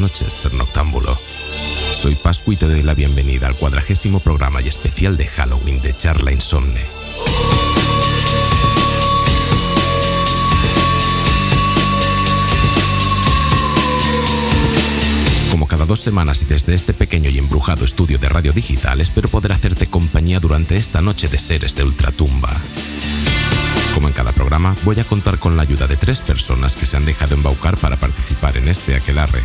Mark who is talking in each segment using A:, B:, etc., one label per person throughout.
A: noches, ser noctámbulo. Soy Pascu y te doy la bienvenida al cuadragésimo programa y especial de Halloween de Charla Insomne. Como cada dos semanas y desde este pequeño y embrujado estudio de radio digital, espero poder hacerte compañía durante esta noche de seres de ultratumba. Como en cada programa, voy a contar con la ayuda de tres personas que se han dejado embaucar para participar en este aquelarre.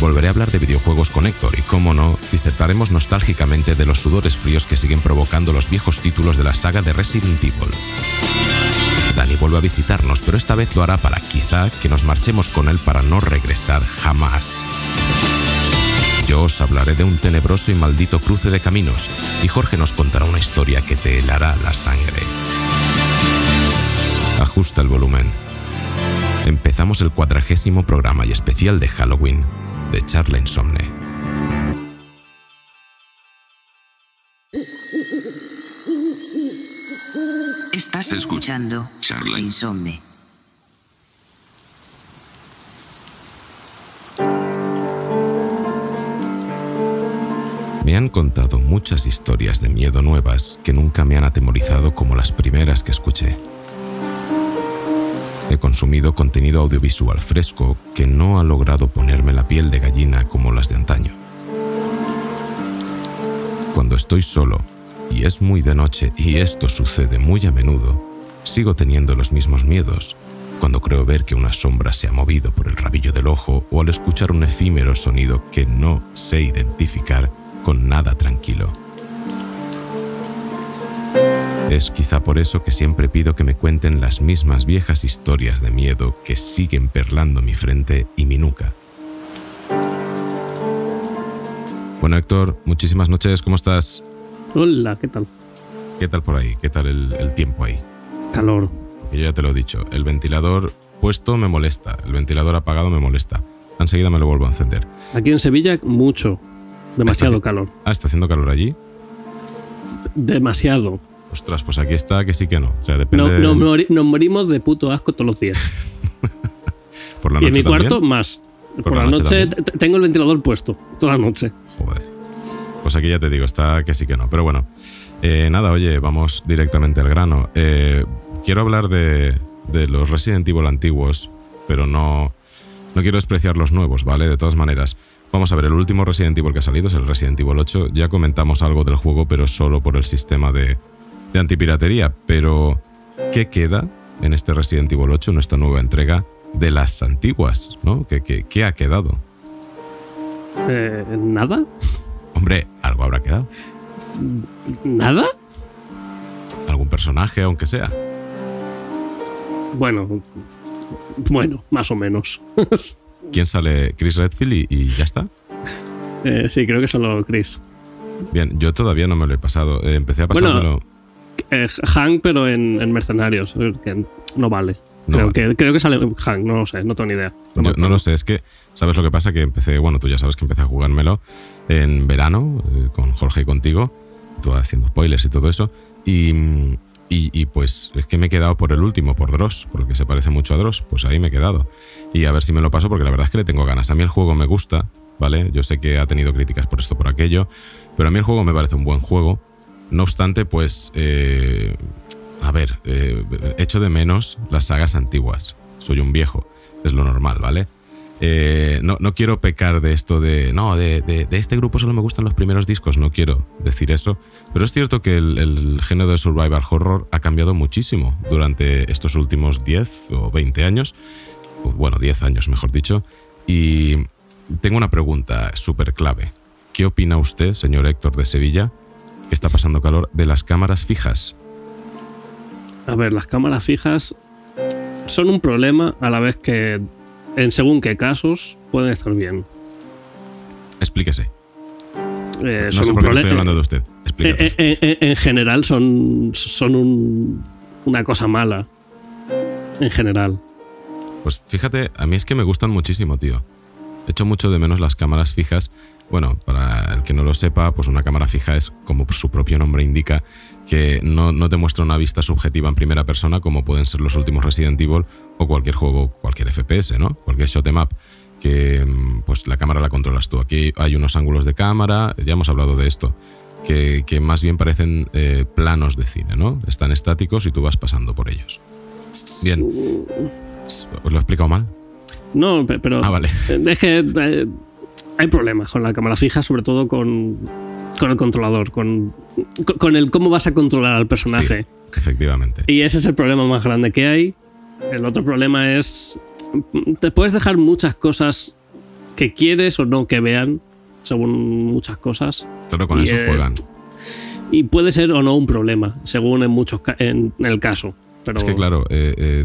A: Volveré a hablar de videojuegos con Héctor y, como no, disertaremos nostálgicamente de los sudores fríos que siguen provocando los viejos títulos de la saga de Resident Evil. Dani vuelve a visitarnos, pero esta vez lo hará para quizá que nos marchemos con él para no regresar jamás. Yo os hablaré de un tenebroso y maldito cruce de caminos, y Jorge nos contará una historia que te helará la sangre. Ajusta el volumen. Empezamos el cuadragésimo programa y especial de Halloween de Charla Insomne.
B: Estás escuchando Charla Insomne.
A: Me han contado muchas historias de miedo nuevas que nunca me han atemorizado como las primeras que escuché. He consumido contenido audiovisual fresco que no ha logrado ponerme la piel de gallina como las de antaño. Cuando estoy solo, y es muy de noche y esto sucede muy a menudo, sigo teniendo los mismos miedos cuando creo ver que una sombra se ha movido por el rabillo del ojo o al escuchar un efímero sonido que no sé identificar con nada tranquilo. Es quizá por eso que siempre pido que me cuenten las mismas viejas historias de miedo que siguen perlando mi frente y mi nuca. Bueno, Héctor, muchísimas noches, ¿cómo estás?
C: Hola, ¿qué tal?
A: ¿Qué tal por ahí? ¿Qué tal el, el tiempo ahí?
C: Calor.
A: Yo ya te lo he dicho, el ventilador puesto me molesta, el ventilador apagado me molesta. Enseguida me lo vuelvo a encender.
C: Aquí en Sevilla, mucho. Demasiado calor.
A: Ah, ¿está haciendo calor allí?
C: Demasiado.
A: Ostras, pues aquí está que sí que no. O sea, depende
C: No,
A: del-
C: no mori- nos morimos de puto asco todos los días.
A: por la
C: y en
A: noche
C: mi
A: también.
C: cuarto, más. Por,
A: la
C: la
A: noche
C: noche, tengo el ventilador puesto. Toda la noche.
A: Joder. Pues aquí ya te digo, está que sí que no. Pero bueno, eh, nada, oye, vamos directamente al grano. Eh, quiero hablar de, de los Resident Evil antiguos, pero no, no quiero despreciar los nuevos, ¿vale? De todas maneras, vamos a ver, el último Resident Evil que ha salido es el Resident Evil 8. Ya comentamos algo del juego, pero solo por el sistema de, de antipiratería. Pero, ¿qué queda en este Resident Evil 8, en esta nueva entrega, de las antiguas, ¿no? ¿Qué, qué, qué ha quedado?
C: Eh, ¿Nada?
A: Hombre, algo habrá quedado.
C: ¿Nada?
A: algún personaje, aunque sea.
C: Bueno. Bueno, más o menos.
A: ¿Quién sale? Chris Redfield y, y ya está.
C: Eh, sí, creo que solo Chris.
A: Bien, yo todavía no me lo he pasado. Eh, empecé a
C: Bueno,
A: pasármelo.
C: Eh, Hank, pero en, en Mercenarios. eh, Que no vale.
A: No
C: creo,
A: vale.
C: Que, creo que sale Hank, no lo sé, no tengo ni idea.
A: Yo
C: me
A: no lo sé, es que, ¿sabes lo que pasa? Que empecé, bueno, tú ya sabes que empecé a jugármelo en verano eh, con Jorge y contigo, tú haciendo spoilers y todo eso, y, y, y, pues es que me he quedado por el último, por Dross, porque se parece mucho a Dross, pues ahí me he quedado. Y a ver si me lo paso, porque la verdad es que le tengo ganas. A mí el juego me gusta, ¿vale? Yo sé que ha tenido críticas por esto, por aquello, pero a mí el juego me parece un buen juego. No obstante, pues, eh, a ver, eh, echo de menos las sagas antiguas. Soy un viejo, es lo normal, ¿vale? Eh, no, no quiero pecar de esto de, no, de, de- este grupo solo me gustan los primeros discos, no quiero decir eso, pero es cierto que el, género de survival horror ha cambiado muchísimo durante estos últimos 10 o 20 años, bueno, 10 años mejor dicho, y tengo una pregunta súper clave. ¿Qué opina usted, señor Héctor de Sevilla, está pasando calor, de las cámaras fijas?
C: A ver, las cámaras fijas son un problema a la vez que en según qué casos pueden estar bien.
A: Explíquese.
C: Eh,
A: no
C: son
A: sé por qué estoy hablando de usted. Explíquese.
C: eh, eh, en general son, son un- una cosa mala. En general.
A: Pues fíjate, a mí es que me gustan muchísimo, tío. Echo mucho de menos las cámaras fijas. Bueno, para el que no lo sepa, pues una cámara fija es, como su propio nombre indica, que no, no te muestra una vista subjetiva en primera persona, como pueden ser los últimos Resident Evil o cualquier juego, cualquier FPS, ¿no? Cualquier shot em up. que mm, pues la cámara la controlas tú. Aquí hay unos ángulos de cámara, ya hemos hablado de esto, que, que más bien parecen eh, planos de cine, ¿no? Están estáticos y tú vas pasando por ellos. Bien. ¿Os lo he explicado mal?
C: No, pe- pero
A: Ah, vale.
C: es que eh, hay problemas con la cámara fija, sobre todo con, con el controlador, con, con el cómo vas a controlar al personaje.
A: Sí, efectivamente.
C: Y ese es el problema más grande que hay. El otro problema es. Te puedes dejar muchas cosas que quieres o no que vean, según muchas cosas.
A: Claro, con
C: y,
A: eso
C: eh,
A: juegan.
C: Y puede ser o no un problema, según en muchos en, el caso. Pero
A: Es que claro, eh, eh,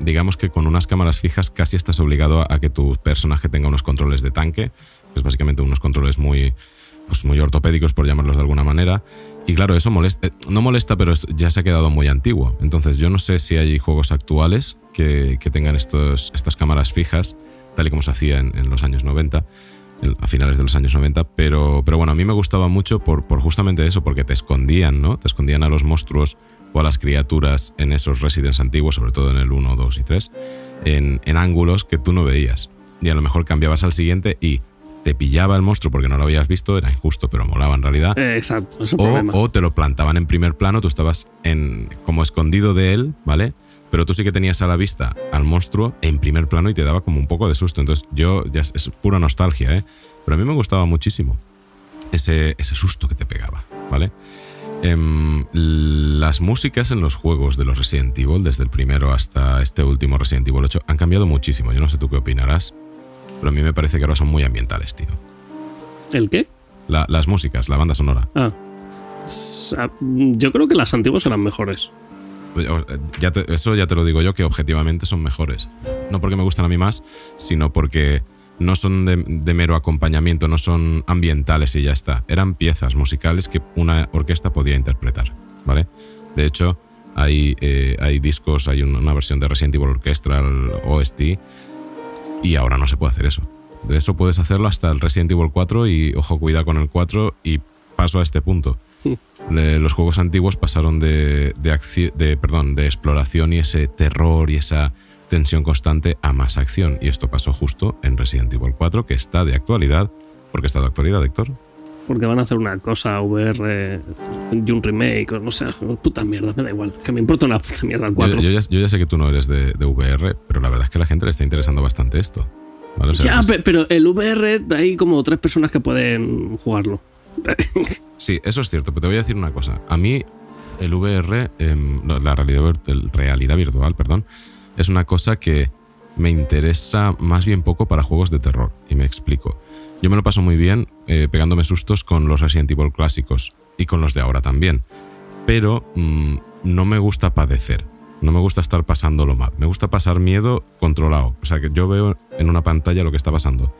A: digamos que con unas cámaras fijas casi estás obligado a, que tu personaje tenga unos controles de tanque, que es básicamente unos controles muy, pues muy ortopédicos, por llamarlos de alguna manera. Y claro, eso molesta, eh, no molesta, pero ya se ha quedado muy antiguo. Entonces yo no sé si hay juegos actuales que, que tengan estos, estas cámaras fijas, tal y como se hacía en, en los años 90 en- a finales de los años 90, pero, pero bueno, a mí me gustaba mucho por, por justamente eso, porque te escondían, ¿no? Te escondían a los monstruos o a las criaturas en esos Residents antiguos, sobre todo en el 1, 2 y 3, en, en ángulos que tú no veías. Y a lo mejor cambiabas al siguiente y te pillaba el monstruo porque no lo habías visto, era injusto, pero molaba en realidad.
C: Eh, exacto, es
A: O, o te lo plantaban en primer plano, tú estabas en, como escondido de él, ¿vale? Pero tú sí que tenías a la vista al monstruo en primer plano y te daba como un poco de susto. Entonces yo, ya es, es pura nostalgia, ¿eh? Pero a mí me gustaba muchísimo ese, ese susto que te pegaba, ¿vale? Em, las músicas en los juegos de los Resident Evil, desde el primero hasta este último Resident Evil 8, han cambiado muchísimo. Yo no sé tú qué opinarás, pero a mí me parece que ahora son muy ambientales, tío.
C: ¿El qué?
A: La- las músicas, la banda sonora.
C: Ah. Ah, Yo creo que las antiguas eran mejores.
A: Eh, Ya te- eso ya te lo digo yo, que objetivamente son mejores. No porque me gustan a mí más, sino porque no son de, de mero acompañamiento, no son ambientales y ya está. Eran piezas musicales que una orquesta podía interpretar, ¿vale? De hecho, hay, eh, hay discos, hay un- una versión de Resident Evil Orchestral OST y ahora no se puede hacer eso. De eso puedes hacerlo hasta el Resident Evil 4 y ojo, cuidado con el 4 y paso a este punto. Le- los juegos antiguos pasaron de, de, perdón, de exploración y ese terror y esa tensión constante a más acción. Y esto pasó justo en Resident Evil 4, que está de actualidad. porque está de actualidad, Héctor?
C: Porque van a hacer una cosa VR y un remake, o no sé, puta mierda, me da igual. Que me importa una puta mierda el
A: Yo,
C: 4.
A: yo ya, yo ya sé que tú no eres de, de VR, pero la verdad es que a la gente le está interesando bastante esto. ¿vale? O sea,
C: ya,
A: es-
C: pe- pero el VR hay como tres personas que pueden jugarlo.
A: Sí, eso es cierto, pero te voy a decir una cosa. A mí el VR, em, la realidad, el realidad virtual, perdón, es una cosa que me interesa más bien poco para juegos de terror. Y me explico. Yo me lo paso muy bien eh, pegándome sustos con los Resident Evil clásicos y con los de ahora también. Pero mm, no me gusta padecer. No me gusta estar pasándolo mal. Me gusta pasar miedo controlado. O sea, que yo veo en una pantalla lo que está pasando.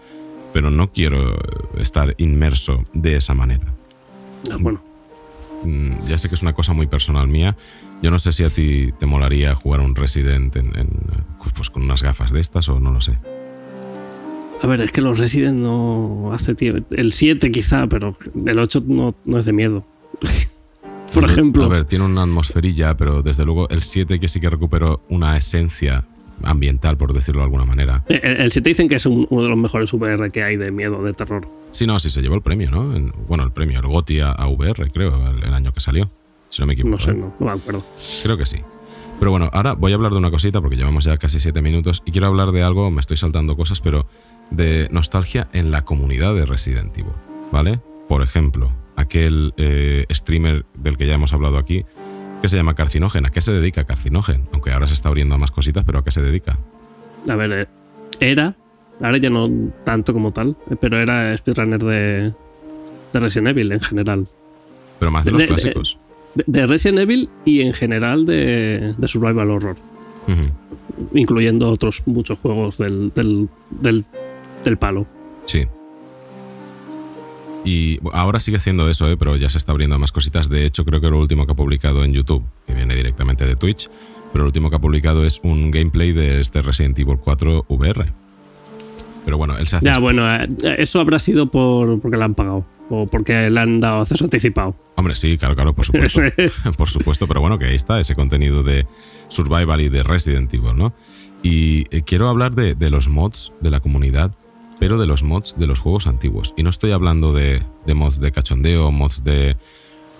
A: Pero no quiero estar inmerso de esa manera.
C: Ah, bueno,
A: Mm, ya sé que es una cosa muy personal mía. Yo no sé si a ti te molaría jugar un Resident en, en, pues con unas gafas de estas o no lo sé.
C: a ver, es que los Resident no hace tiempo. El 7 quizá, pero el 8 no, no es de miedo. Por ejemplo.
A: A ver, tiene una atmosferilla, pero desde luego el 7 que sí que recuperó una esencia ambiental, por decirlo de alguna manera.
C: El, el 7 dicen que es un- uno de los mejores VR que hay de miedo, de terror.
A: Sí, no, sí se llevó el premio, ¿no? En- bueno, el premio, el GOTY a, a VR, creo, el, el año que salió. Si no me equivoco.
C: No sé,
A: ¿eh?
C: no, no me acuerdo.
A: Creo que sí. Pero bueno, ahora voy a hablar de una cosita porque llevamos ya casi siete minutos y quiero hablar de algo, me estoy saltando cosas, pero de nostalgia en la comunidad de Resident Evil, ¿vale? Por ejemplo, aquel eh, streamer del que ya hemos hablado aquí, que se llama Carcinogen. ¿A qué se dedica Carcinogen? Aunque ahora se está abriendo a más cositas, pero ¿a qué se dedica?
C: A ver, eh, era, ahora ya no tanto como tal, pero era speedrunner de, de Resident Evil en general.
A: Pero más de los
C: de-
A: clásicos.
C: De, de Resident Evil y en general de, de Survival Horror, incluyendo otros muchos juegos del, del, del, del palo.
A: Sí. Y ahora sigue haciendo eso, ¿eh? pero ya se está abriendo a más cositas. De hecho, creo que lo último que ha publicado en YouTube, que viene directamente de Twitch, pero lo último que ha publicado es un gameplay de este Resident Evil 4 VR. Pero bueno, él se hace.
C: Ya, bueno, eh, eso habrá sido por, porque le han pagado o porque le han dado acceso anticipado.
A: Hombre, sí, claro, claro, por supuesto. por supuesto, pero bueno, que ahí está ese contenido de Survival y de Resident Evil, ¿no? Y eh, quiero hablar de, de los mods de la comunidad, pero de los mods de los juegos antiguos. Y no estoy hablando de, de mods de cachondeo, mods de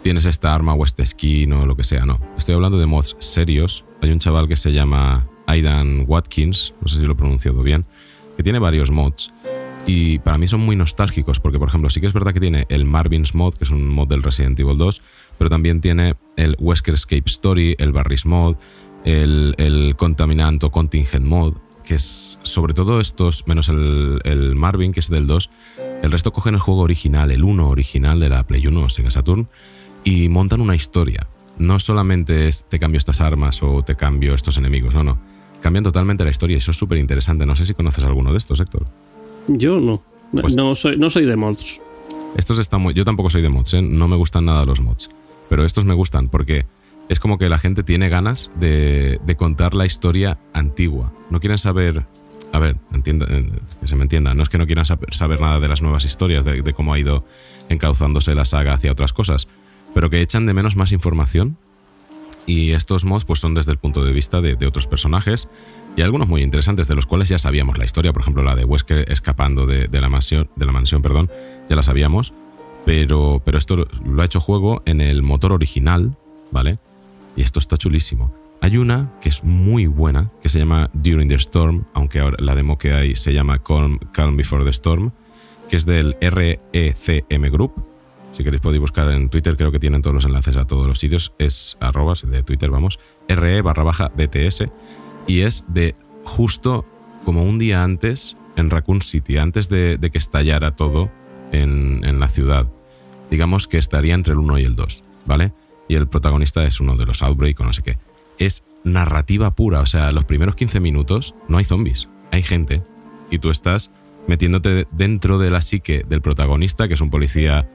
A: tienes esta arma o este skin o lo que sea, no. Estoy hablando de mods serios. Hay un chaval que se llama Aidan Watkins, no sé si lo he pronunciado bien, que tiene varios mods. Y para mí son muy nostálgicos, porque por ejemplo, sí que es verdad que tiene el Marvin's Mod, que es un mod del Resident Evil 2, pero también tiene el Wesker Escape Story, el Barry's Mod, el, el Contaminant o Contingent Mod, que es sobre todo estos, menos el, el Marvin, que es del 2, el resto cogen el juego original, el 1 original de la Play 1 o Sega Saturn, y montan una historia. No solamente es te cambio estas armas o te cambio estos enemigos, no, no. Cambian totalmente la historia y eso es súper interesante. No sé si conoces alguno de estos, Héctor.
C: Yo no.
A: Pues-
C: no, soy, no soy de mods.
A: Estos están muy... Yo tampoco soy de mods, ¿eh? no me gustan nada los mods. Pero estos me gustan porque es como que la gente tiene ganas de, de contar la historia antigua. No quieren saber... A ver, entienda, que se me entienda. No es que no quieran saber, saber nada de las nuevas historias, de, de cómo ha ido encauzándose la saga hacia otras cosas, pero que echan de menos más información. Y estos mods pues, son desde el punto de vista de, otros personajes y algunos muy interesantes de los cuales ya sabíamos la historia. Por ejemplo, la de Wesker escapando de, la mansión, de la mansión, perdón, ya la sabíamos. Pero, pero esto lo- lo ha hecho juego en el motor original, ¿vale? Y esto está chulísimo. Hay una que es muy buena, que se llama During the Storm, aunque ahora la demo que hay se llama Calm, Calm Before the Storm, que es del RECM Group. Si queréis podéis buscar en Twitter, creo que tienen todos los enlaces a todos los sitios. Es arrobas de Twitter, vamos, RE barra baja DTS. Y es de justo como un día antes en Raccoon City, antes de, que estallara todo en, en la ciudad. Digamos que estaría entre el 1 y el 2, ¿vale? Y el protagonista es uno de los Outbreak o no sé qué. Es narrativa pura, o sea, los primeros 15 minutos no hay zombies, hay gente. Y tú estás metiéndote dentro de la psique del protagonista, que es un policía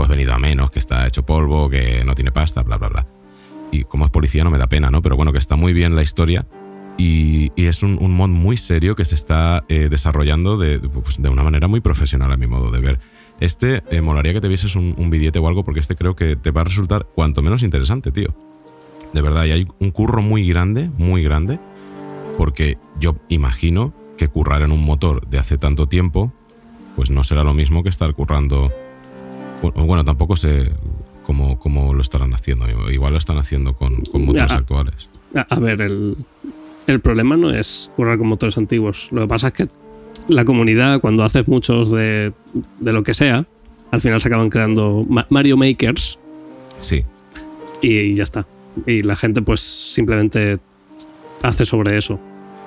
A: pues venido a menos, que está hecho polvo, que no tiene pasta, bla, bla, bla. Y como es policía no me da pena, ¿no? Pero bueno, que está muy bien la historia y, y es un, un mod muy serio que se está eh, desarrollando de, pues, de una manera muy profesional a mi modo de ver. Este, eh, molaría que te vieses un, un billete o algo porque este creo que te va a resultar cuanto menos interesante, tío. De verdad, y hay un curro muy grande, muy grande, porque yo imagino que currar en un motor de hace tanto tiempo, pues no será lo mismo que estar currando. Bueno, tampoco sé cómo, cómo lo estarán haciendo. Igual lo están haciendo con, con motores actuales.
C: A, a ver, el, el problema no es currar con motores antiguos. Lo que pasa es que la comunidad, cuando haces muchos de, de lo que sea, al final se acaban creando Ma- Mario Makers
A: Sí,
C: y ya está. Y la gente, pues simplemente hace sobre eso.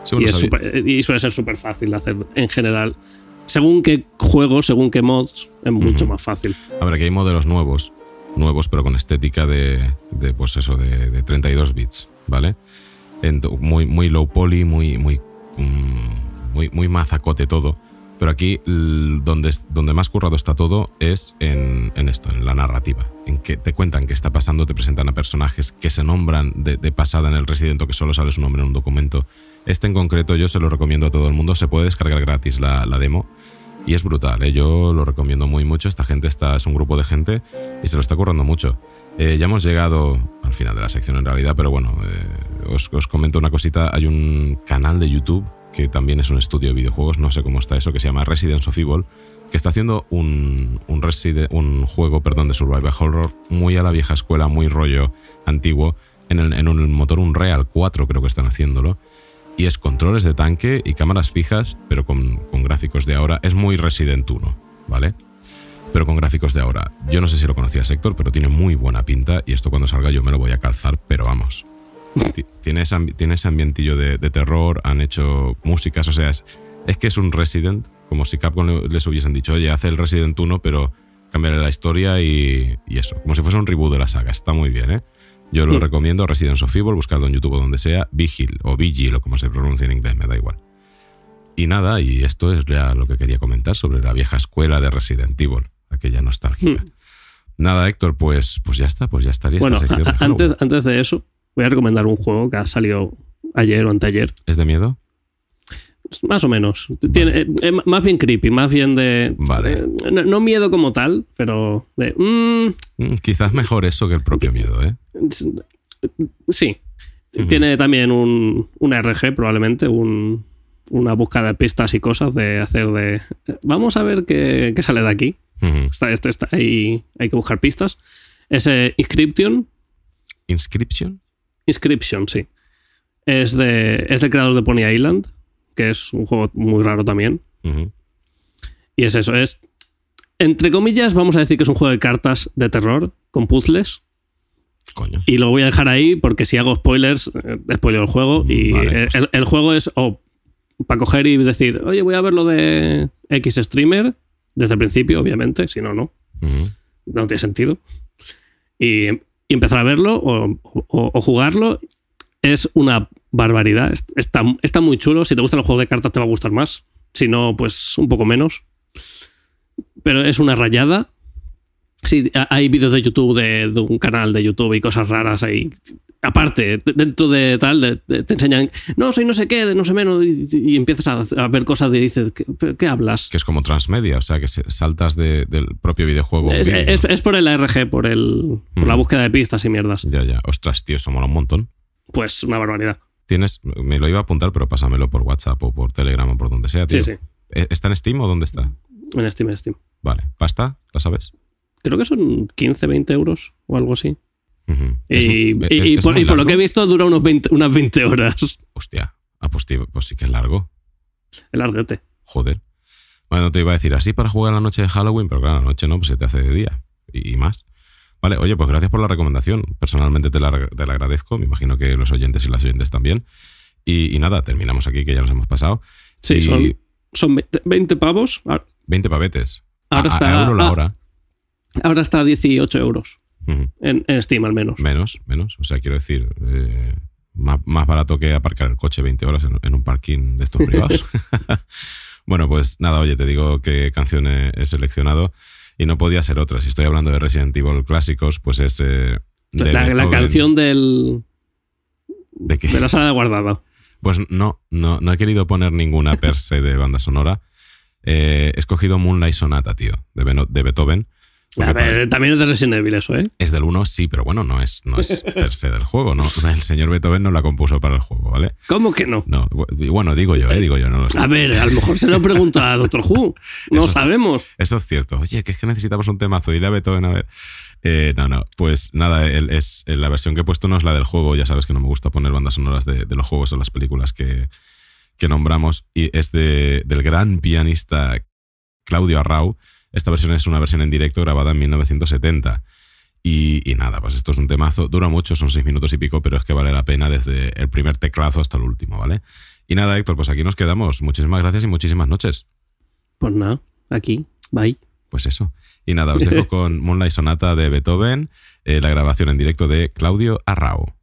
A: Sí,
C: y,
A: bueno,
C: es súper- y suele ser súper fácil hacer en general. Según qué juegos, según qué mods, es mucho más fácil.
A: A ver, aquí hay modelos nuevos, nuevos, pero con estética de, de, pues eso, de, de 32 bits, ¿vale? Muy, muy low poly, muy, muy, mm, muy, muy mazacote todo. Pero aquí donde, donde más currado está todo es en, en esto, en la narrativa. En que te cuentan qué está pasando, te presentan a personajes que se nombran de, pasada en el Resident o que solo sale su nombre en un documento. Este en concreto yo se lo recomiendo a todo el mundo. Se puede descargar gratis la, demo. Y es brutal, ¿eh? yo lo recomiendo muy mucho. Esta gente está, es un grupo de gente y se lo está currando mucho. Eh, ya hemos llegado al final de la sección en realidad, pero bueno, eh, os comento una cosita. Hay un canal de YouTube que también es un estudio de videojuegos, no sé cómo está eso, que se llama Residence of Evil, que está haciendo un, un, un juego perdón, de survival horror muy a la vieja escuela, muy rollo antiguo, en, en un motor Unreal 4 creo que están haciéndolo. Y es controles de tanque y cámaras fijas, pero con, con gráficos de ahora. Es muy Resident 1, ¿vale? Pero con gráficos de ahora. Yo no sé si lo conocía Sector, pero tiene muy buena pinta y esto cuando salga yo me lo voy a calzar, pero vamos. Ti- Tiene ese, tiene ese ambientillo de, de terror, han hecho músicas, o sea, es, es que es un Resident, como si Capcom le- les hubiesen dicho, oye, hace el Resident 1, pero cámbiale la historia y, y eso, como si fuese un reboot de la saga, está muy bien, ¿eh? Yo lo
C: Mm.
A: recomiendo, Resident of Evil, buscadlo en YouTube o donde sea, Vigil o Vigil o como se pronuncia en inglés, me da igual. Y nada, y esto es ya lo que quería comentar sobre la vieja escuela de Resident Evil, aquella nostálgica. Nada, Héctor, pues, pues ya está, pues ya estaría
C: Bueno,
A: esta sección. de
C: antes, antes de eso, voy a recomendar un juego que ha salido ayer o anteayer.
A: ¿Es de miedo?
C: Más o menos. Tiene, eh, eh, más bien creepy, más bien de.
A: Vale.
C: eh, no, no miedo como tal, pero de. mm,
A: Mm, quizás mejor eso que el propio miedo, ¿eh?
C: sí. Tiene también un, un RG, probablemente, un- una búsqueda de pistas y cosas de hacer de. Vamos a ver qué, qué sale de aquí. Está, está, está ahí, hay que buscar pistas. Ese Inscription,
A: Inscription.
C: Inscription, sí. Es, de, es del creador de Pony Island, que es un juego muy raro también. Y es eso, es. Entre comillas, vamos a decir que es un juego de cartas de terror con puzzles.
A: Coño.
C: Y lo voy a dejar ahí porque si hago spoilers, eh, spoiler el juego. Y
A: Vale,
C: eh, el, el juego es para coger y decir, oye, voy a ver lo de X streamer desde el principio, obviamente, si no, no. No tiene sentido. Y, y empezar a verlo o, jugarlo es una barbaridad. Es- Está, está muy chulo. Si te gustan los juegos de cartas, te va a gustar más. Si no, pues un poco menos. Pero es una rayada. Sí, ha- hay vídeos de YouTube, de, de un canal de YouTube y cosas raras ahí. Aparte, de- dentro de tal, te enseñan, no, soy no sé qué, de no sé menos, y, y empiezas a, a ver cosas y dices, ¿qué, qué hablas?
A: Que es como transmedia, o sea, que saltas de- del propio videojuego.
C: Es,
A: vídeo,
C: es-
A: ¿no?
C: es por el ARG, por, el, por la
A: Mm.
C: búsqueda de pistas y mierdas.
A: Ya, ya. Ostras, tío, eso mola un montón.
C: Pues una barbaridad.
A: Tienes, me lo iba a apuntar, pero pásamelo por WhatsApp o por Telegram o por donde sea, tío.
C: Sí, sí.
A: ¿E- ¿Está en Steam o dónde está?
C: En Steam, en Steam.
A: Vale. ¿Pasta? ¿La sabes?
C: Creo que son 15, 20 euros o algo así. Y,
A: Es-
C: y-
A: es-
C: y
A: es
C: por,
A: muy
C: y por lo que he visto, dura unos 20 unas 20 horas.
A: Hostia. Ah, pues, tío, pues sí que es largo.
C: El larguete.
A: Joder. Bueno, te iba a decir así para jugar la noche de Halloween, pero claro, la noche no, pues se te hace de día y, más. Vale, oye, pues gracias por la recomendación. Personalmente te la, te la agradezco. Me imagino que los oyentes y las oyentes también. Y, y nada, terminamos aquí, que ya nos hemos pasado.
C: Sí, son, son 20, 20 pavos. Ahora
A: 20 pavetes.
C: ahora
A: a, a
C: está,
A: euro la
C: ah,
A: hora.
C: ahora está a 18 euros. En, en Steam, al menos.
A: Menos, menos. O sea, quiero decir, eh, más, más barato que aparcar el coche 20 horas en, en un parking de estos privados. bueno, pues nada, oye, te digo qué canción he, he seleccionado y no podía ser otra. Si estoy hablando de Resident Evil clásicos, pues es... eh, de
C: La, canción del,
A: ¿De qué?
C: de la sala de guardada.
A: Pues no, no, no he querido poner ninguna per se de banda sonora. Eh, he escogido Moonlight Sonata, tío, de Beethoven.
C: A ver, también es de Resident Evil eso, ¿eh?
A: Es del 1, sí, pero bueno, no es, no es per se del juego. ¿no? El señor Beethoven no la compuso para el juego, ¿vale?
C: ¿Cómo que no?
A: No, bu- bueno, digo yo, ¿eh? Digo yo, no lo sé.
C: A ver, a lo mejor se lo pregunta a Doctor Who. No
A: Eso-
C: sabemos.
A: Eso es cierto. Oye, que es que necesitamos un temazo. Dile a Beethoven a ver. Eh, no, no. Pues nada, el- es, la versión que he puesto no es la del juego. Ya sabes que no me gusta poner bandas sonoras de, de los juegos o las películas que, que nombramos. Y es de, del gran pianista Claudio Arrau. Esta versión es una versión en directo grabada en 1970. Y, y nada, pues esto es un temazo. Dura mucho, son seis minutos y pico, pero es que vale la pena desde el primer teclazo hasta el último, ¿vale? Y nada, Héctor, pues aquí nos quedamos. Muchísimas gracias y muchísimas noches.
C: Pues nada, aquí, bye.
A: Pues eso. Y nada, os dejo con Moonlight Sonata de Beethoven, eh, la grabación en directo de Claudio Arrao.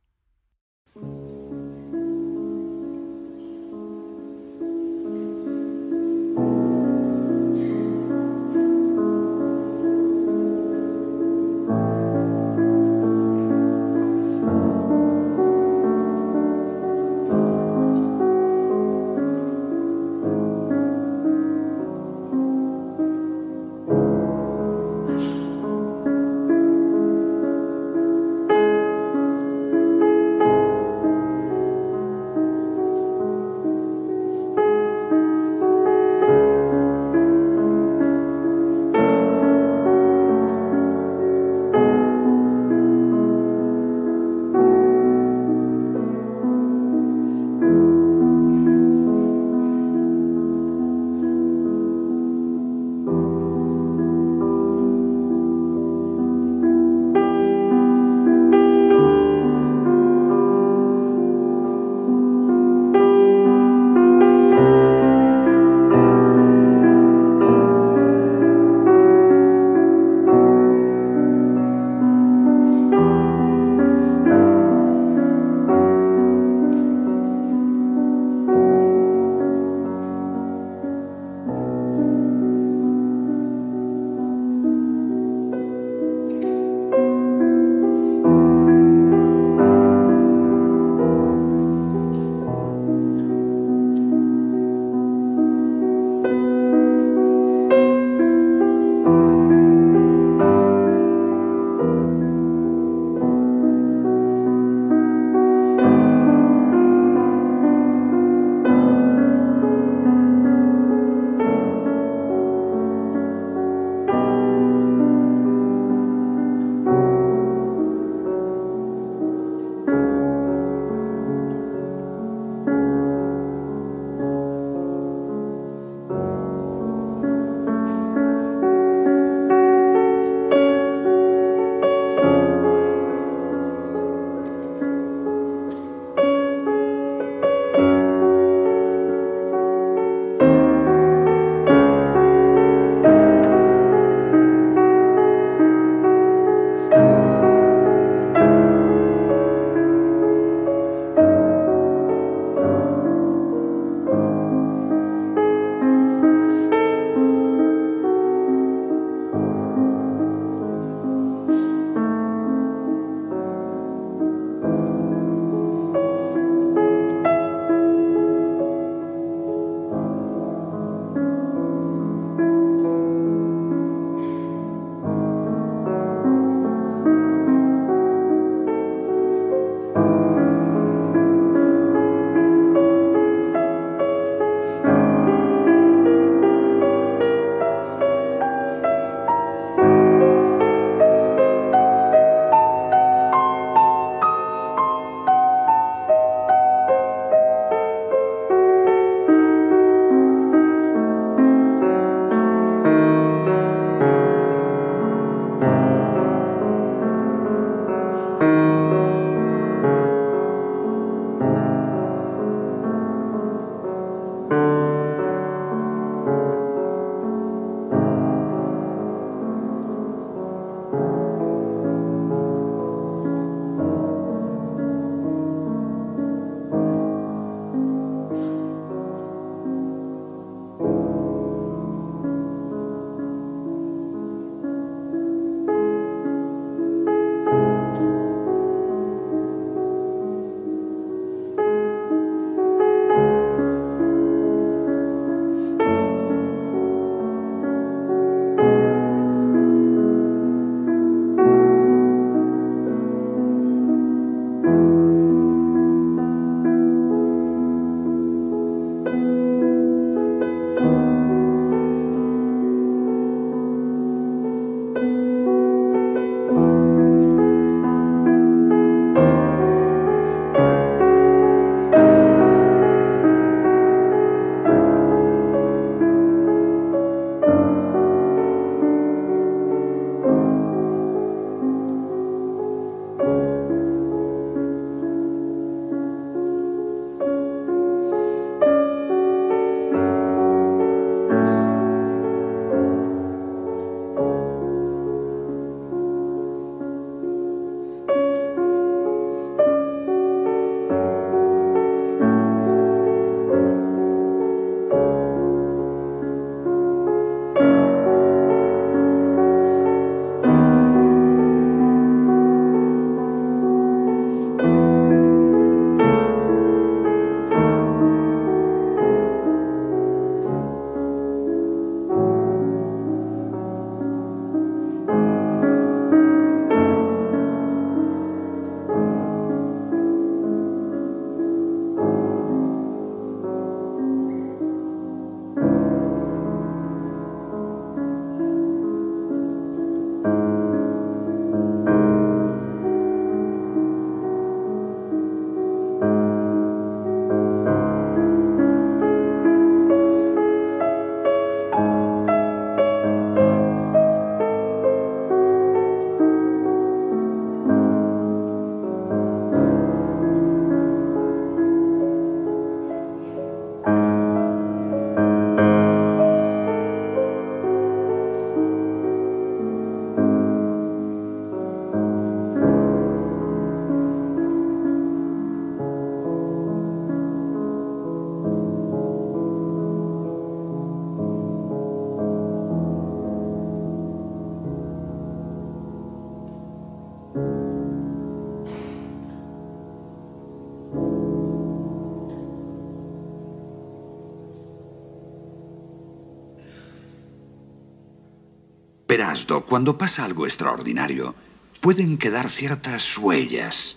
D: Cuando pasa algo extraordinario, pueden quedar ciertas huellas.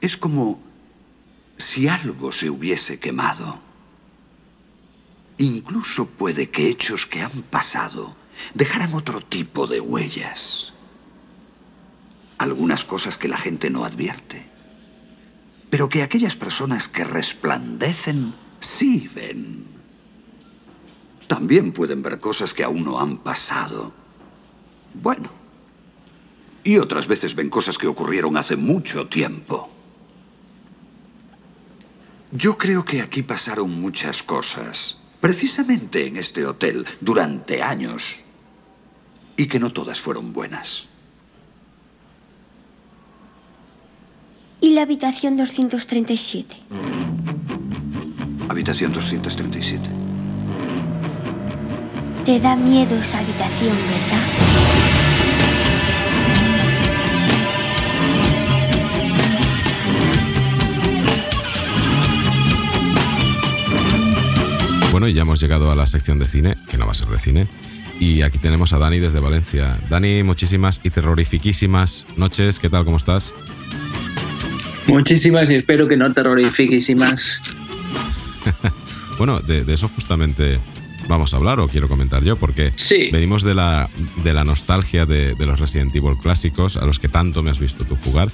D: Es como si algo se hubiese quemado. Incluso puede que hechos que han pasado dejaran otro tipo de huellas. Algunas cosas que la gente no advierte. Pero que aquellas personas que resplandecen sí ven. También pueden ver cosas que aún no han pasado. Bueno. Y otras veces ven cosas que ocurrieron hace mucho tiempo. Yo creo que aquí pasaron muchas cosas, precisamente en este hotel, durante años, y que no todas fueron buenas.
E: ¿Y la habitación 237?
D: Habitación 237.
E: Te da miedo esa habitación, ¿verdad?
A: Bueno, y ya hemos llegado a la sección de cine, que no va a ser de cine. Y aquí tenemos a Dani desde Valencia. Dani, muchísimas y terrorifiquísimas noches. ¿Qué tal? ¿Cómo estás?
F: Muchísimas y espero que no terrorifiquísimas.
A: bueno, de, de, eso justamente vamos a hablar o quiero comentar yo, porque
F: sí.
A: venimos de la, de la nostalgia de, de, los Resident Evil clásicos, a los que tanto me has visto tú jugar.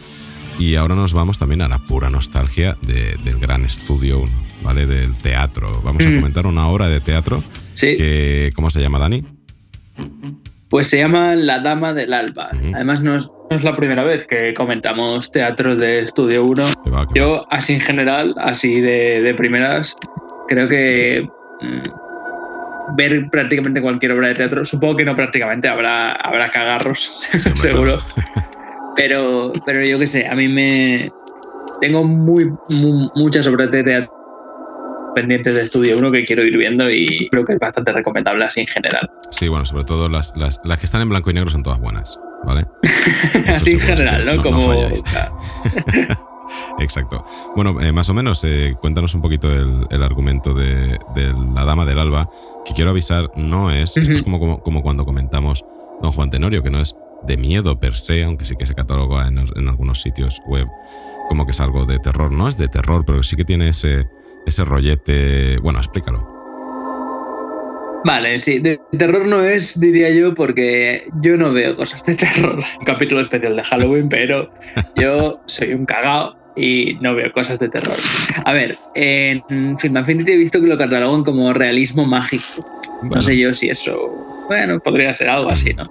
A: Y ahora nos vamos también a la pura nostalgia de, del gran estudio 1, ¿vale? Del teatro. Vamos mm. a comentar una obra de teatro.
F: Sí.
A: Que, ¿Cómo se llama, Dani?
F: Pues se llama La Dama del Alba. Uh -huh. Además, no es, no es, la primera vez que comentamos teatros de Estudio 1.
A: Va,
F: Yo, así en general, así de, de primeras, creo que mmm, ver prácticamente cualquier obra de teatro, supongo que no prácticamente, habrá, habrá cagarros,
A: Sí,
F: seguro. pero, pero yo qué sé, a mí me... Tengo muy, muy, muchas obras de teatro pendientes de Estudio 1 que quiero ir viendo y creo que es bastante recomendable así en general.
A: Sí, bueno, sobre todo las, las, las que están en blanco y negro son todas buenas, ¿vale?
F: así en general, ¿no?
A: no
F: Como...
A: No Exacto. Bueno, eh, más o menos, eh, cuéntanos un poquito el, el argumento de, de, La Dama del Alba, que quiero avisar, no es, uh -huh. esto es como, como, como, cuando comentamos Don Juan Tenorio, que no es de miedo per se, aunque sí que se cataloga en, en algunos sitios web como que es algo de terror. No es de terror, pero sí que tiene ese, ese rollete. Bueno, explícalo.
F: Vale, sí, de terror no es, diría yo, porque yo no veo cosas de terror. Un capítulo especial de Halloween, pero yo soy un cagao y no veo cosas de terror. A ver, en Film Affinity he visto que lo catalogan como realismo mágico. Bueno. No sé yo si eso. Bueno, podría ser algo así, ¿no?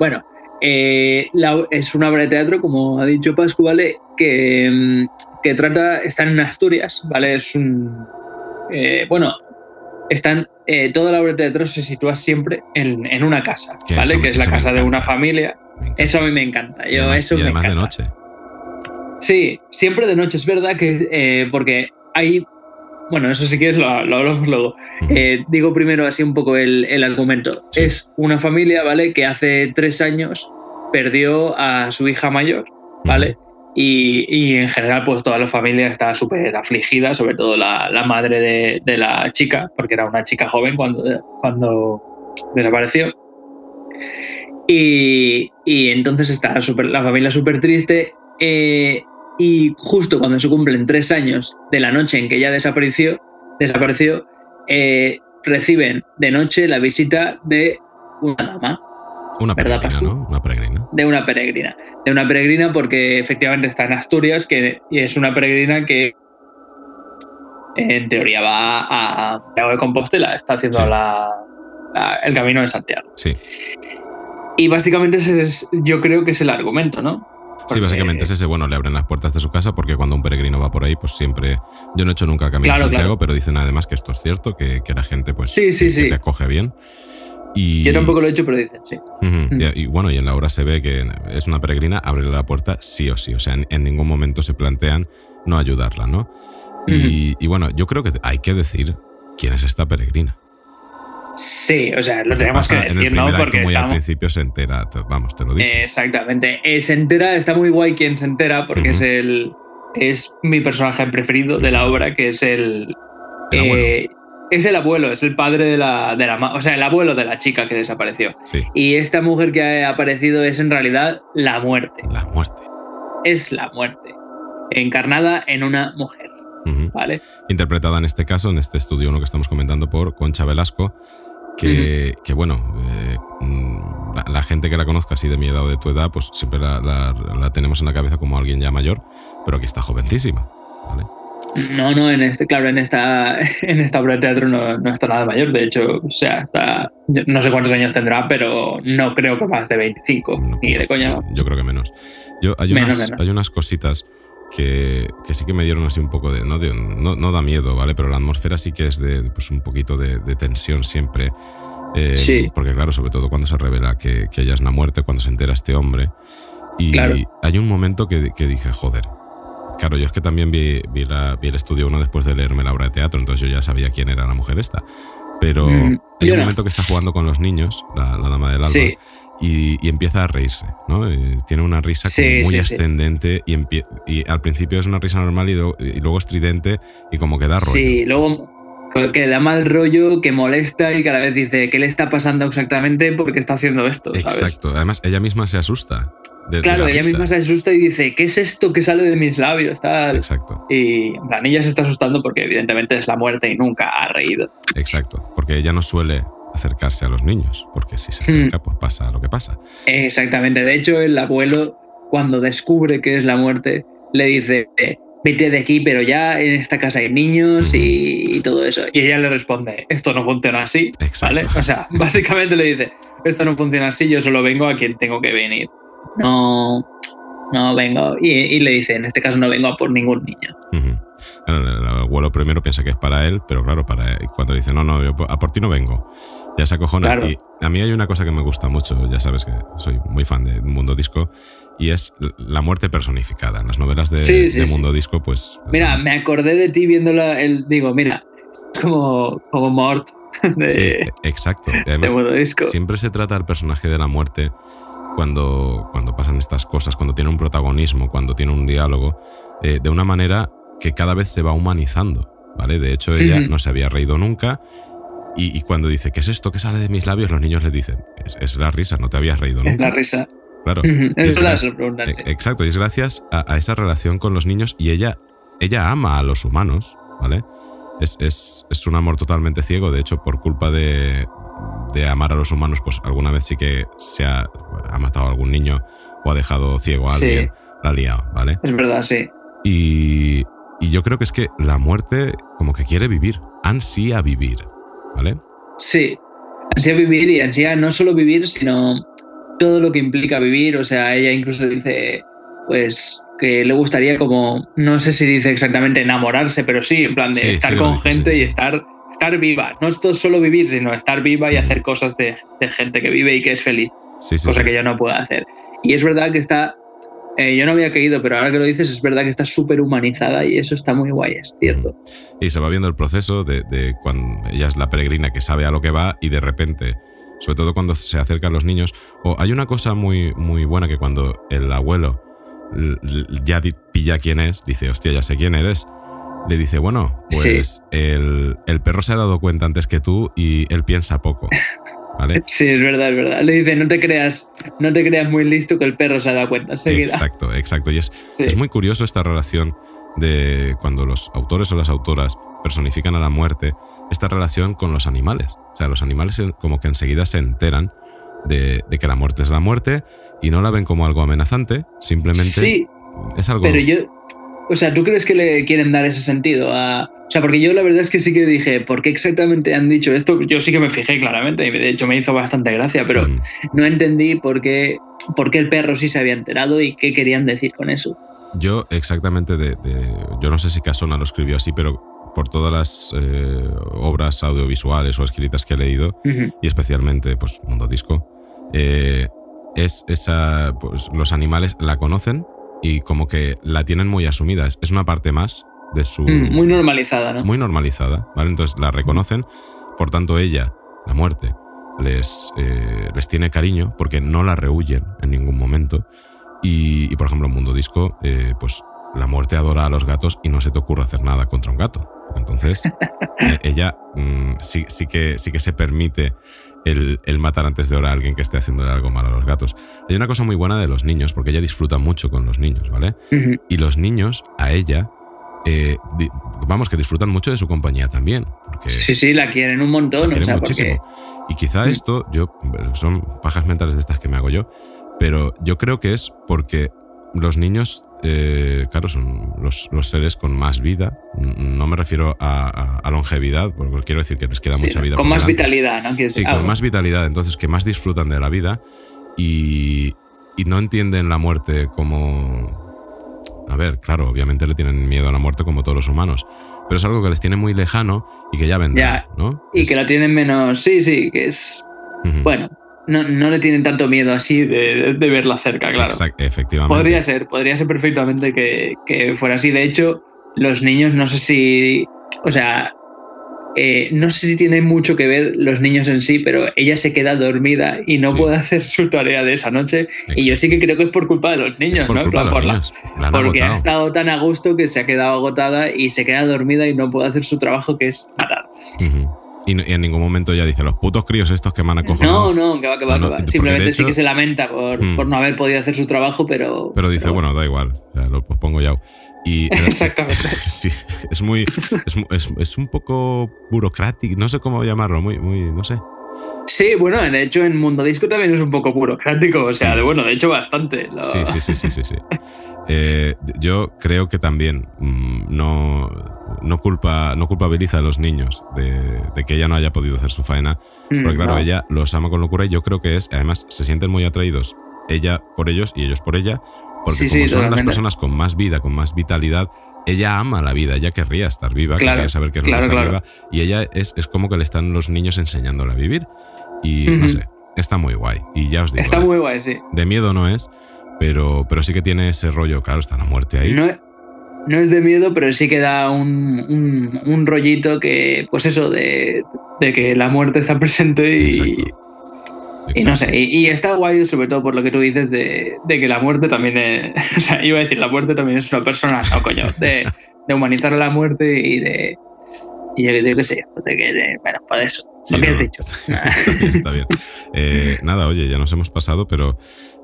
F: Bueno, eh, la, es una obra de teatro, como ha dicho Pascu, ¿vale? Que, que trata, está en Asturias, ¿vale? Es un... Eh, bueno, están, eh, toda la obra de teatro se sitúa siempre en, en una casa, ¿vale?
A: Eso,
F: que es la casa de una familia. Eso a mí me encanta. Yo,
A: y además,
F: eso
A: y además
F: me
A: de noche.
F: Sí, siempre de noche, es verdad que eh, porque hay bueno, eso si quieres lo, lo hablamos luego. Eh, digo primero así un poco el, el argumento. Sí. Es una familia, ¿vale? Que hace tres años perdió a su hija mayor, ¿vale? Uh -huh. Y, en general, pues toda la familia está súper afligida, sobre todo la, madre de, la chica, porque era una chica joven cuando, desapareció. Y, entonces super, la familia súper triste. Eh, y justo cuando se cumplen tres años de la noche en que ella desapareció, desapareció eh, reciben de noche la visita de una dama.
A: Una peregrina, ¿verdad, ¿no? Una peregrina.
F: De una peregrina. De una peregrina porque efectivamente está en Asturias que, y es una peregrina que en teoría va a Santiago de Compostela, está haciendo sí. la, la, el camino de Santiago.
A: Sí.
F: Y básicamente ese es, yo creo que es el argumento, ¿no?
A: Porque... Sí, básicamente es ese. Bueno, le abren las puertas de su casa porque cuando un peregrino va por ahí, pues siempre. Yo no he hecho nunca camino
F: claro,
A: a Santiago,
F: claro.
A: pero dicen además que esto es cierto, que, que la gente, pues,
F: sí, sí,
A: que,
F: sí.
A: que te acoge bien. Y...
F: Yo tampoco lo he hecho, pero dicen, sí.
A: Uh -huh. mm. y, y, bueno, y en la obra se ve que es una peregrina, abre la puerta sí o sí. O sea, en, en ningún momento se plantean no ayudarla, ¿no? Uh -huh. y, y bueno, yo creo que hay que decir quién es esta peregrina.
F: Sí, o sea, lo tenemos que decir,
A: en el primer
F: ¿no?
A: Porque muy estamos... al principio se entera, vamos, te lo digo.
F: Exactamente. Eh, se entera, está muy guay quien se entera, porque es el. Es mi personaje preferido de la obra, que es el. Eh, es el abuelo, es el padre de la, de la, o sea, el abuelo de la chica que desapareció.
A: Sí,
F: Y esta mujer que ha aparecido es en realidad la muerte.
A: la muerte.
F: Es la muerte. Encarnada en una mujer. ¿vale?
A: Interpretada en este caso, en este estudio uno que estamos comentando, por Concha Velasco, que, que, bueno, eh, mm, la, la gente que la conozca así de mi edad o de tu edad, pues siempre la, la- la tenemos en la cabeza como alguien ya mayor, pero aquí está jovencísima. ¿vale?
F: No, no, en este, claro, en esta, en esta obra de teatro no, no está nada mayor. De hecho, o sea, está, no sé cuántos años tendrá, pero no creo que más de 25,
A: No,
F: ni de coña.
A: Yo creo que menos. Yo, hay,
F: Menos,
A: unas,
F: menos.
A: hay unas cositas que, que sí que me dieron así un poco de no, de- no. no da miedo, ¿vale? Pero la atmósfera sí que es de pues, un poquito de, de tensión siempre. Eh,
F: Sí.
A: Porque, claro, sobre todo cuando se revela que, que ella es una muerte, cuando se entera este hombre. Y
F: Claro.
A: hay un momento que, que dije, joder. Claro, yo es que también vi, vi, la- vi el estudio uno después de leerme la obra de teatro, entonces yo ya sabía quién era la mujer esta. Pero
F: Mm,
A: hay un
F: no.
A: momento que está jugando con los niños, la, la dama del alba,
F: Sí.
A: y, y empieza a reírse, ¿no? Eh, tiene una risa como
F: Sí,
A: muy
F: sí, sí.
A: ascendente y, y al principio es una risa normal y, luego- y luego estridente y como que da rollo.
F: Sí, luego que da mal rollo, que molesta y que a la vez dice, ¿qué le está pasando exactamente? porque está haciendo esto? ¿sabes?
A: Exacto. Además, ella misma se asusta. De-
F: Claro,
A: la
F: ella
A: risa.
F: misma se asusta y dice, ¿qué es esto que sale de mis labios? Tal.
A: Exacto,
F: Y en plan, ella se está asustando porque evidentemente es la muerte y nunca ha reído.
A: exacto. Porque ella no suele acercarse a los niños, porque si se
F: Hmm.
A: acerca, pues pasa lo que pasa.
F: Exactamente. De hecho, el abuelo, cuando descubre que es la muerte, le dice, vete de aquí, pero ya en esta casa hay niños y, y todo eso. Y ella le responde, esto no funciona así.
A: Exacto.
F: ¿Vale? O sea, básicamente le dice, esto no funciona así, yo solo vengo a quien tengo que venir. No, no vengo. Y, y le dice, en este caso no vengo a por ningún niño.
A: Ujú. Claro, El, el abuelo primero piensa que es para él, pero claro, para cuando dice, no, no, yo a por ti no vengo, ya se acojona.
F: Claro.
A: Y a mí hay una cosa que me gusta mucho, ya sabes que soy muy fan de Mundo Disco, y es la muerte personificada. En las novelas de,
F: Sí, sí,
A: de
F: sí.
A: Mundo Disco, pues...
F: Mira, me acordé de ti viéndola, el, digo, mira, como, como Mort de,
A: Sí, exacto.
F: De Mundo Disco.
A: siempre se trata al personaje de la muerte cuando, cuando pasan estas cosas, cuando tiene un protagonismo, cuando tiene un diálogo, eh, de una manera que cada vez se va humanizando, ¿vale? De hecho, ella no se había reído nunca y, y cuando dice, ¿qué es esto que sale de mis labios? Los niños le dicen, es, es la risa, no te habías reído
F: Es
A: nunca.
F: la risa.
A: Claro.
F: Ujú,
A: Y
F: Es
A: es
F: verdad,
A: gra-
F: se lo preguntan.
A: E- Exacto, y es gracias a, a esa relación con los niños y ella, ella ama a los humanos, ¿vale? Es, es- es un amor totalmente ciego, de hecho, por culpa de, de amar a los humanos, pues alguna vez sí que se ha, ha matado a algún niño o ha dejado ciego a
F: Sí.
A: alguien, la ha liado, ¿vale?
F: Es verdad, sí.
A: Y, y yo creo que es que la muerte como que quiere vivir, ansía vivir, ¿vale?
F: Sí. Ansía vivir y ansía no solo vivir, sino todo lo que implica vivir. O sea, ella incluso dice, pues, que le gustaría como, no sé si dice exactamente enamorarse, pero sí, en plan de
A: Sí, sí
F: estar con
A: dice,
F: gente
A: sí,
F: y
A: sí.
F: estar, estar viva. No es todo solo vivir, sino estar viva y hacer cosas de, de gente que vive y que es feliz.
A: Sí, sí,
F: cosa
A: sí.
F: que yo no puedo hacer. Y es verdad que está, eh, yo no había caído, pero ahora que lo dices, es verdad que está súper humanizada y eso está muy guay, es cierto.
A: Y se va viendo el proceso de, de cuando ella es la peregrina que sabe a lo que va y de repente, sobre todo cuando se acercan los niños, o hay una cosa muy, muy buena que cuando el abuelo ya pilla quién es, dice, hostia, ya sé quién eres, le dice, bueno, pues el, el perro se ha dado cuenta antes que tú y él piensa poco. ¿Vale?
F: Sí, es verdad, es verdad. Le dice, no te creas, no te creas muy listo que el perro se ha dado cuenta enseguida.
A: Exacto, exacto. Y es,
F: Sí.
A: Es muy curioso esta relación de cuando los autores o las autoras personifican a la muerte, esta relación con los animales. O sea, los animales como que enseguida se enteran de, de que la muerte es la muerte y no la ven como algo amenazante, simplemente
F: Sí,
A: es algo...
F: pero yo, o sea, ¿tú crees que le quieren dar ese sentido a... O sea, porque yo la verdad es que sí que dije, ¿por qué exactamente han dicho esto? Yo sí que me fijé claramente y de hecho me hizo bastante gracia, pero
A: Mm,
F: no entendí por qué, por qué el perro sí se había enterado y qué querían decir con eso.
A: Yo exactamente de, de- Yo no sé si Casona lo escribió así, pero por todas las eh, obras audiovisuales o escritas que he leído, y especialmente pues Mundo Disco, eh, es esa, pues, los animales la conocen y como que la tienen muy asumida. Es, una parte más de su...
F: Mm, Muy normalizada, ¿no?
A: muy normalizada, ¿vale? Entonces la reconocen, por tanto ella, la muerte, les, eh, les tiene cariño porque no la rehuyen en ningún momento. Y, y, por ejemplo, en Mundo Disco, eh, pues la muerte adora a los gatos y no se te ocurre hacer nada contra un gato. Entonces, eh, ella mm, sí, sí, que, sí que se permite el, el matar antes de hora a alguien que esté haciéndole algo malo a los gatos. Hay una cosa muy buena de los niños, porque ella disfruta mucho con los niños, ¿vale? Y los niños, a ella, eh, vamos, que disfrutan mucho de su compañía también. Porque
F: Sí, sí, la quieren un
A: la
F: montón. O sea, porque
A: muchísimo. Y quizá esto, yo, son pajas mentales de estas que me hago yo, pero yo creo que es porque los niños, eh, claro, son los, los seres con más vida. No me refiero a, a- a longevidad, porque quiero decir que les queda
F: sí,
A: mucha vida.
F: con más
A: delante.
F: vitalidad, ¿no?
A: Sí, con más vitalidad, entonces que más disfrutan de la vida y, y no entienden la muerte como... A ver, claro, obviamente le tienen miedo a la muerte como todos los humanos, pero es algo que les tiene muy lejano y que ya vendrá,
F: Ya,
A: ¿no?
F: Y
A: Es-
F: que la tienen menos. Sí, sí, que es. Bueno, no, no le tienen tanto miedo así de, de verla cerca, claro.
A: Exact- efectivamente.
F: Podría ser, podría ser perfectamente que, que fuera así. De hecho, los niños, no sé si. O sea, eh, no sé si tiene mucho que ver los niños en sí, pero ella se queda dormida y no
A: Sí.
F: puede hacer su tarea de esa noche. Y yo sí que creo que es por culpa de los niños,
A: por
F: ¿no?
A: Culpa de los
F: por la-
A: niños. La han
F: porque ha estado tan a gusto que se ha quedado agotada y se queda dormida y no puede hacer su trabajo, que es matar.
A: Ujú. Y, en ningún momento ella dice, los putos críos estos que me han
F: No,
A: acojonado.
F: no, que va, que va,
A: No,
F: que va. Simplemente sí que se lamenta por,
A: Hmm.
F: por no haber podido hacer su trabajo, pero.
A: Pero dice, bueno, da igual, o sea, lo pospongo ya. Y
F: Exactamente.
A: sí, es muy. Es, es- es un poco burocrático, no sé cómo llamarlo, muy, muy, no sé.
F: Sí, bueno, de hecho en Mundo Disco también es un poco burocrático, o sea,
A: Sí.
F: de bueno, de hecho bastante. Lo-
A: Sí, sí, sí, sí, sí. sí. Eh, yo creo que también mm, no, no, culpa, no culpabiliza a los niños de, de que ella no haya podido hacer su faena.
F: Mm,
A: Porque claro,
F: no.
A: ella los ama con locura y yo creo que es, además se sienten muy atraídos, ella por ellos y ellos por ella, porque
F: Sí,
A: como
F: sí,
A: son las personas con más vida, con más vitalidad, ella ama la vida, ella querría estar viva,
F: Claro,
A: querría saber que es lo que
F: claro,
A: estar
F: claro.
A: viva, y ella es, es como que le están los niños enseñándole a vivir. Y no sé, está muy guay. Y ya os digo,
F: Está
A: de,
F: muy guay, sí.
A: de miedo no es, pero, pero sí que tiene ese rollo, claro, está la muerte ahí.
F: No, no es de miedo, pero sí que da un, un- un rollito que, pues eso, de, de que la muerte está presente y,
A: Exacto.
F: y no sé. Y, y está guay, sobre todo por lo que tú dices de, de que la muerte también es. O sea, iba a decir, la muerte también es una persona, no, coño. De, de humanizar la muerte y de. Y yo, yo qué sé, pues de que. de- bueno, por eso.
A: Sí,
F: lo que
A: no,
F: has dicho.
A: Está bien, está bien. Eh, nada, oye, ya nos hemos pasado, pero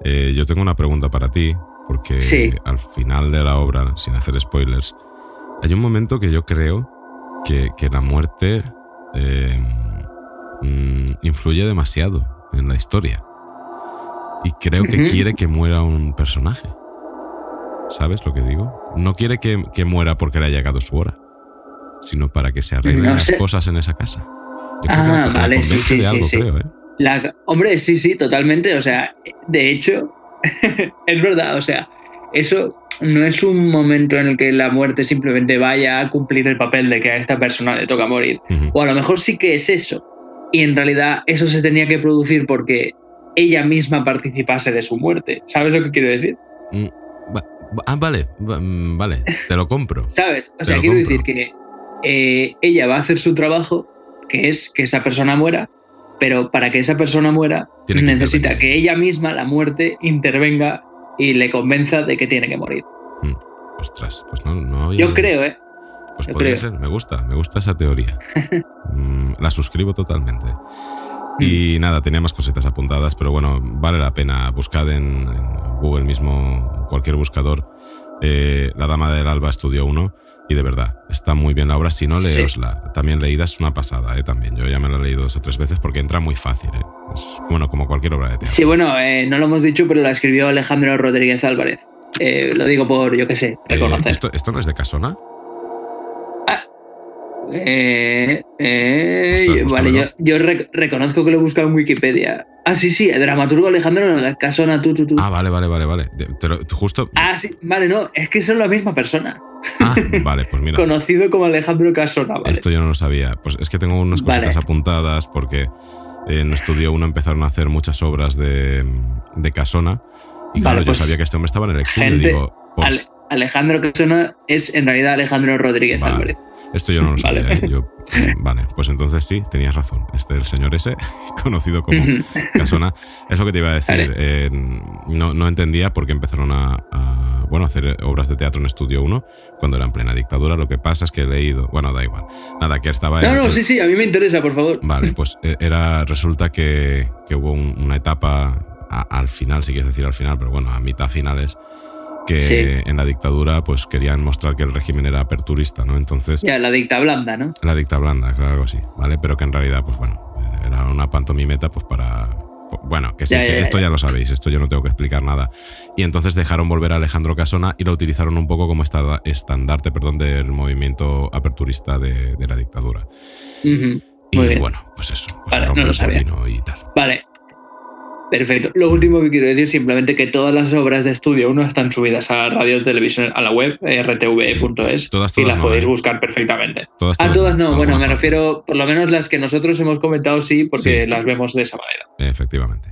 A: eh, yo tengo una pregunta para ti, porque
F: Sí.
A: al final de la obra, sin hacer spoilers, hay un momento que yo creo que, que la muerte eh, mm, influye demasiado en la historia. Y creo que quiere que muera un personaje. ¿Sabes lo que digo? No quiere que, que muera porque le haya llegado su hora, sino para que se arreglen
F: No
A: las cosas en esa casa. Yo
F: Ah, vale, sí, sí, sí,
A: algo,
F: sí.
A: creo, ¿eh?
F: La, hombre, sí, sí, totalmente. O sea, de hecho, es verdad. O sea, eso no es un momento en el que la muerte simplemente vaya a cumplir el papel de que a esta persona le toca morir. O a lo mejor sí que es eso. Y en realidad eso se tenía que producir porque ella misma participase de su muerte. ¿Sabes lo que quiero decir?
A: Mm, va- ah, vale, va- mm, vale, te lo compro.
F: ¿Sabes? O
A: Te
F: sea, quiero
A: compro.
F: decir que eh, ella va a hacer su trabajo, que es que esa persona muera, pero para que esa persona muera
A: Tiene que
F: necesita
A: intervenir.
F: que ella misma, la muerte, intervenga y le convenza de que tiene que morir.
A: Ostras, pues no, no había-
F: Yo creo, ¿eh?
A: Pues
F: yo
A: podría
F: creo.
A: ser, me gusta, me gusta esa teoría. Mm, la suscribo totalmente. Y nada, tenía más cositas apuntadas, pero bueno, vale la pena. Buscad en, en Google mismo, cualquier buscador, eh, La Dama del Alba Estudio 1, y de verdad, está muy bien la obra. Si no,
F: Sí.
A: leosla. También leída es una pasada, ¿eh? También. Yo ya me la he leído dos o tres veces porque entra muy fácil, ¿eh? Es, bueno, como cualquier obra de teatro.
F: Sí, bueno, eh, no lo hemos dicho, pero la escribió Alejandro Rodríguez Álvarez. Eh, lo digo por, yo qué sé,
A: Eh,
F: reconocer.
A: ¿esto, ¿Esto no es de Casona?
F: Eh, eh,
A: Ostras,
F: vale, yo,
A: búscamelo.
F: yo rec- reconozco que lo he buscado en Wikipedia. Ah, sí, sí, el dramaturgo Alejandro Casona, tú, tú, tú.
A: Ah, vale, vale, vale, vale. De- te lo- justo.
F: Ah, sí, vale, no, es que son la misma persona.
A: Ah, vale, pues mira.
F: Conocido como Alejandro Casona, vale.
A: Esto yo no lo sabía. Pues es que tengo unas cositas
F: Vale.
A: apuntadas porque en Estudio 1 empezaron a hacer muchas obras de, de Casona. Y claro,
F: Vale,
A: yo
F: pues,
A: sabía que este hombre estaba en el exilio.
F: gente,
A: digo, por-
F: Ale- Alejandro Casona es en realidad Alejandro Rodríguez. Álvarez.
A: Esto yo no lo sabía.
F: Vale.
A: ¿eh? Yo- vale, pues entonces sí, tenías razón. Este el señor ese, conocido como Casona, es lo que te iba a decir.
F: Vale.
A: eh, no, no entendía por qué empezaron a, a- bueno, hacer obras de teatro en Estudio 1 cuando era en plena dictadura. Lo que pasa es que he leído, bueno, da igual. Nada, que estaba...
F: No, no, sí, sí, a mí me interesa, por favor.
A: Vale, pues eh, era, resulta que, que hubo un- una etapa a- al final, si quieres decir al final, pero bueno, a mitad finales, que
F: Sí.
A: en la dictadura pues querían mostrar que el régimen era aperturista, ¿no? Entonces,
F: Ya, la dicta blanda, ¿no?
A: la dicta blanda, claro, algo así, ¿vale? Pero que en realidad, pues bueno, era una pantomimeta pues para... Bueno, que sí,
F: Ya,
A: que
F: ya,
A: esto ya
F: ya.
A: lo sabéis, esto yo no tengo que explicar nada. Y entonces dejaron volver a Alejandro Casona y lo utilizaron un poco como esta- estandarte perdón, del movimiento aperturista de, de la dictadura.
F: Ujú.
A: Y
F: Muy bien.
A: bueno, pues eso, pues
F: Vale, no
A: hombre
F: sabía.
A: pollino y tal.
F: Vale. Perfecto. Lo último que quiero decir simplemente que todas las obras de estudio 1 están subidas a radio televisión a la web eh, rtve.es
A: Todas,
F: y las
A: no,
F: podéis
A: ¿eh?
F: buscar perfectamente.
A: Todas,
F: Ah, todas no. Bueno, me refiero, por lo menos las que nosotros hemos comentado sí, porque
A: Sí.
F: las vemos de esa manera.
A: Efectivamente.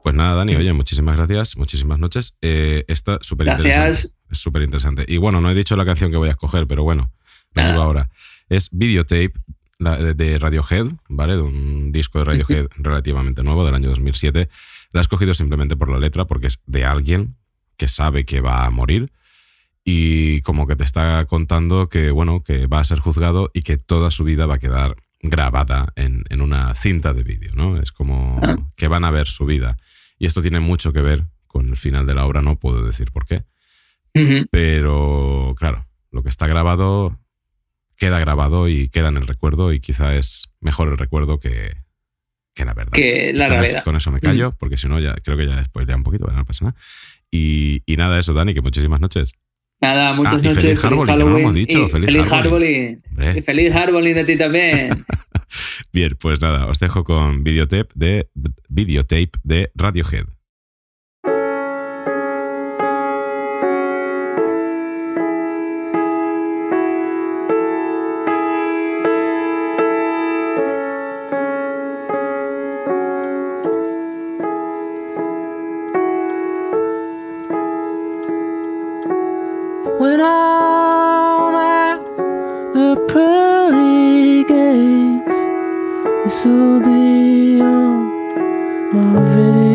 A: Pues nada, Dani, oye, muchísimas gracias, muchísimas noches. Eh, está súper interesante.
F: Gracias.
A: Es súper interesante. Y bueno, no he dicho la canción que voy a escoger, pero bueno, me digo ahora. Es Videotape de- Radiohead, ¿vale? De un disco de Radiohead relativamente nuevo del año 2007. La he escogido simplemente por la letra, porque es de alguien que sabe que va a morir y como que te está contando que, bueno, que va a ser juzgado y que toda su vida va a quedar grabada en, en una cinta de vídeo, ¿no? Es como
F: Ah.
A: que van a ver su vida. Y esto tiene mucho que ver con el final de la obra, no puedo decir por qué. Pero claro, lo que está grabado queda grabado y queda en el recuerdo y quizá es mejor el recuerdo que, que la verdad.
F: Que la
A: Y con, eso me callo, porque si no, ya creo que ya spoilea un poquito, ¿vale? no pasa nada. Y, y nada, eso, Dani, que muchísimas noches.
F: Nada, muchas
A: Ah, y
F: noches.
A: feliz Halloween, que no lo hemos dicho,
F: y
A: feliz
F: feliz. Y feliz Halloween de ti también.
A: Bien, pues nada, os dejo con videotape de, videotape de Radiohead.
G: to be on my video.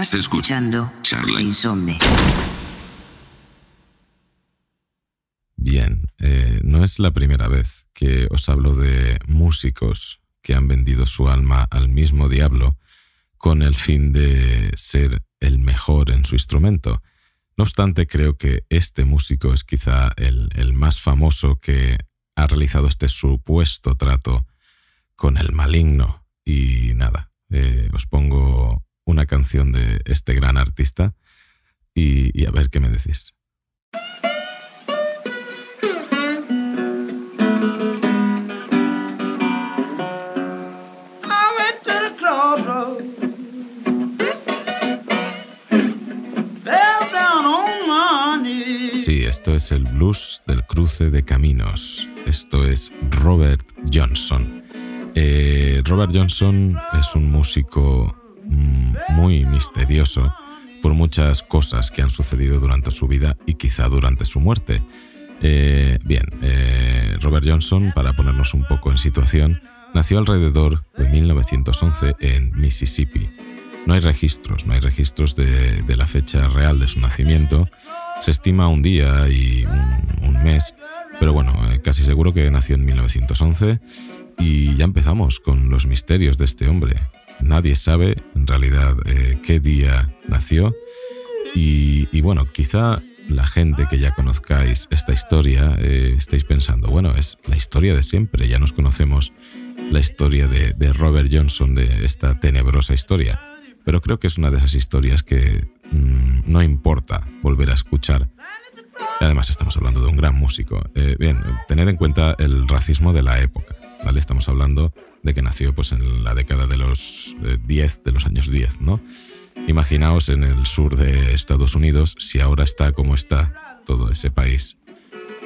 B: Estás escuchando Charla Insomne.
A: Bien, eh, no es la primera vez que os hablo de músicos que han vendido su alma al mismo diablo con el fin de ser el mejor en su instrumento. No obstante, creo que este músico es quizá el, el más famoso que ha realizado este supuesto trato con el maligno. Y nada, eh, os pongo una canción de este gran artista y, y a ver qué me decís. Sí, esto es el blues del cruce de caminos. Esto es Robert Johnson. Eh, Robert Johnson es un músico muy misterioso por muchas cosas que han sucedido durante su vida y quizá durante su muerte. Eh, bien, eh, Robert Johnson, para ponernos un poco en situación, nació alrededor de 1911 en Mississippi. No hay registros, no hay registros de, la fecha real de su nacimiento. Se estima un día y un, un mes, pero bueno, eh, casi seguro que nació en 1911 y ya empezamos con los misterios de este hombre. Nadie sabe en realidad eh, qué día nació y, bueno, quizá la gente que ya conozcáis esta historia eh, estéis pensando, bueno, es la historia de siempre, ya nos conocemos la historia de, Robert Johnson, de esta tenebrosa historia, pero creo que es una de esas historias que mm, no importa volver a escuchar. Además estamos hablando de un gran músico. Eh, bien, tened en cuenta el racismo de la época, ¿vale? Estamos hablando de que nació pues, en la década de los eh, 10, de los años 10, ¿no? Imaginaos en el sur de Estados Unidos, si ahora está como está todo ese país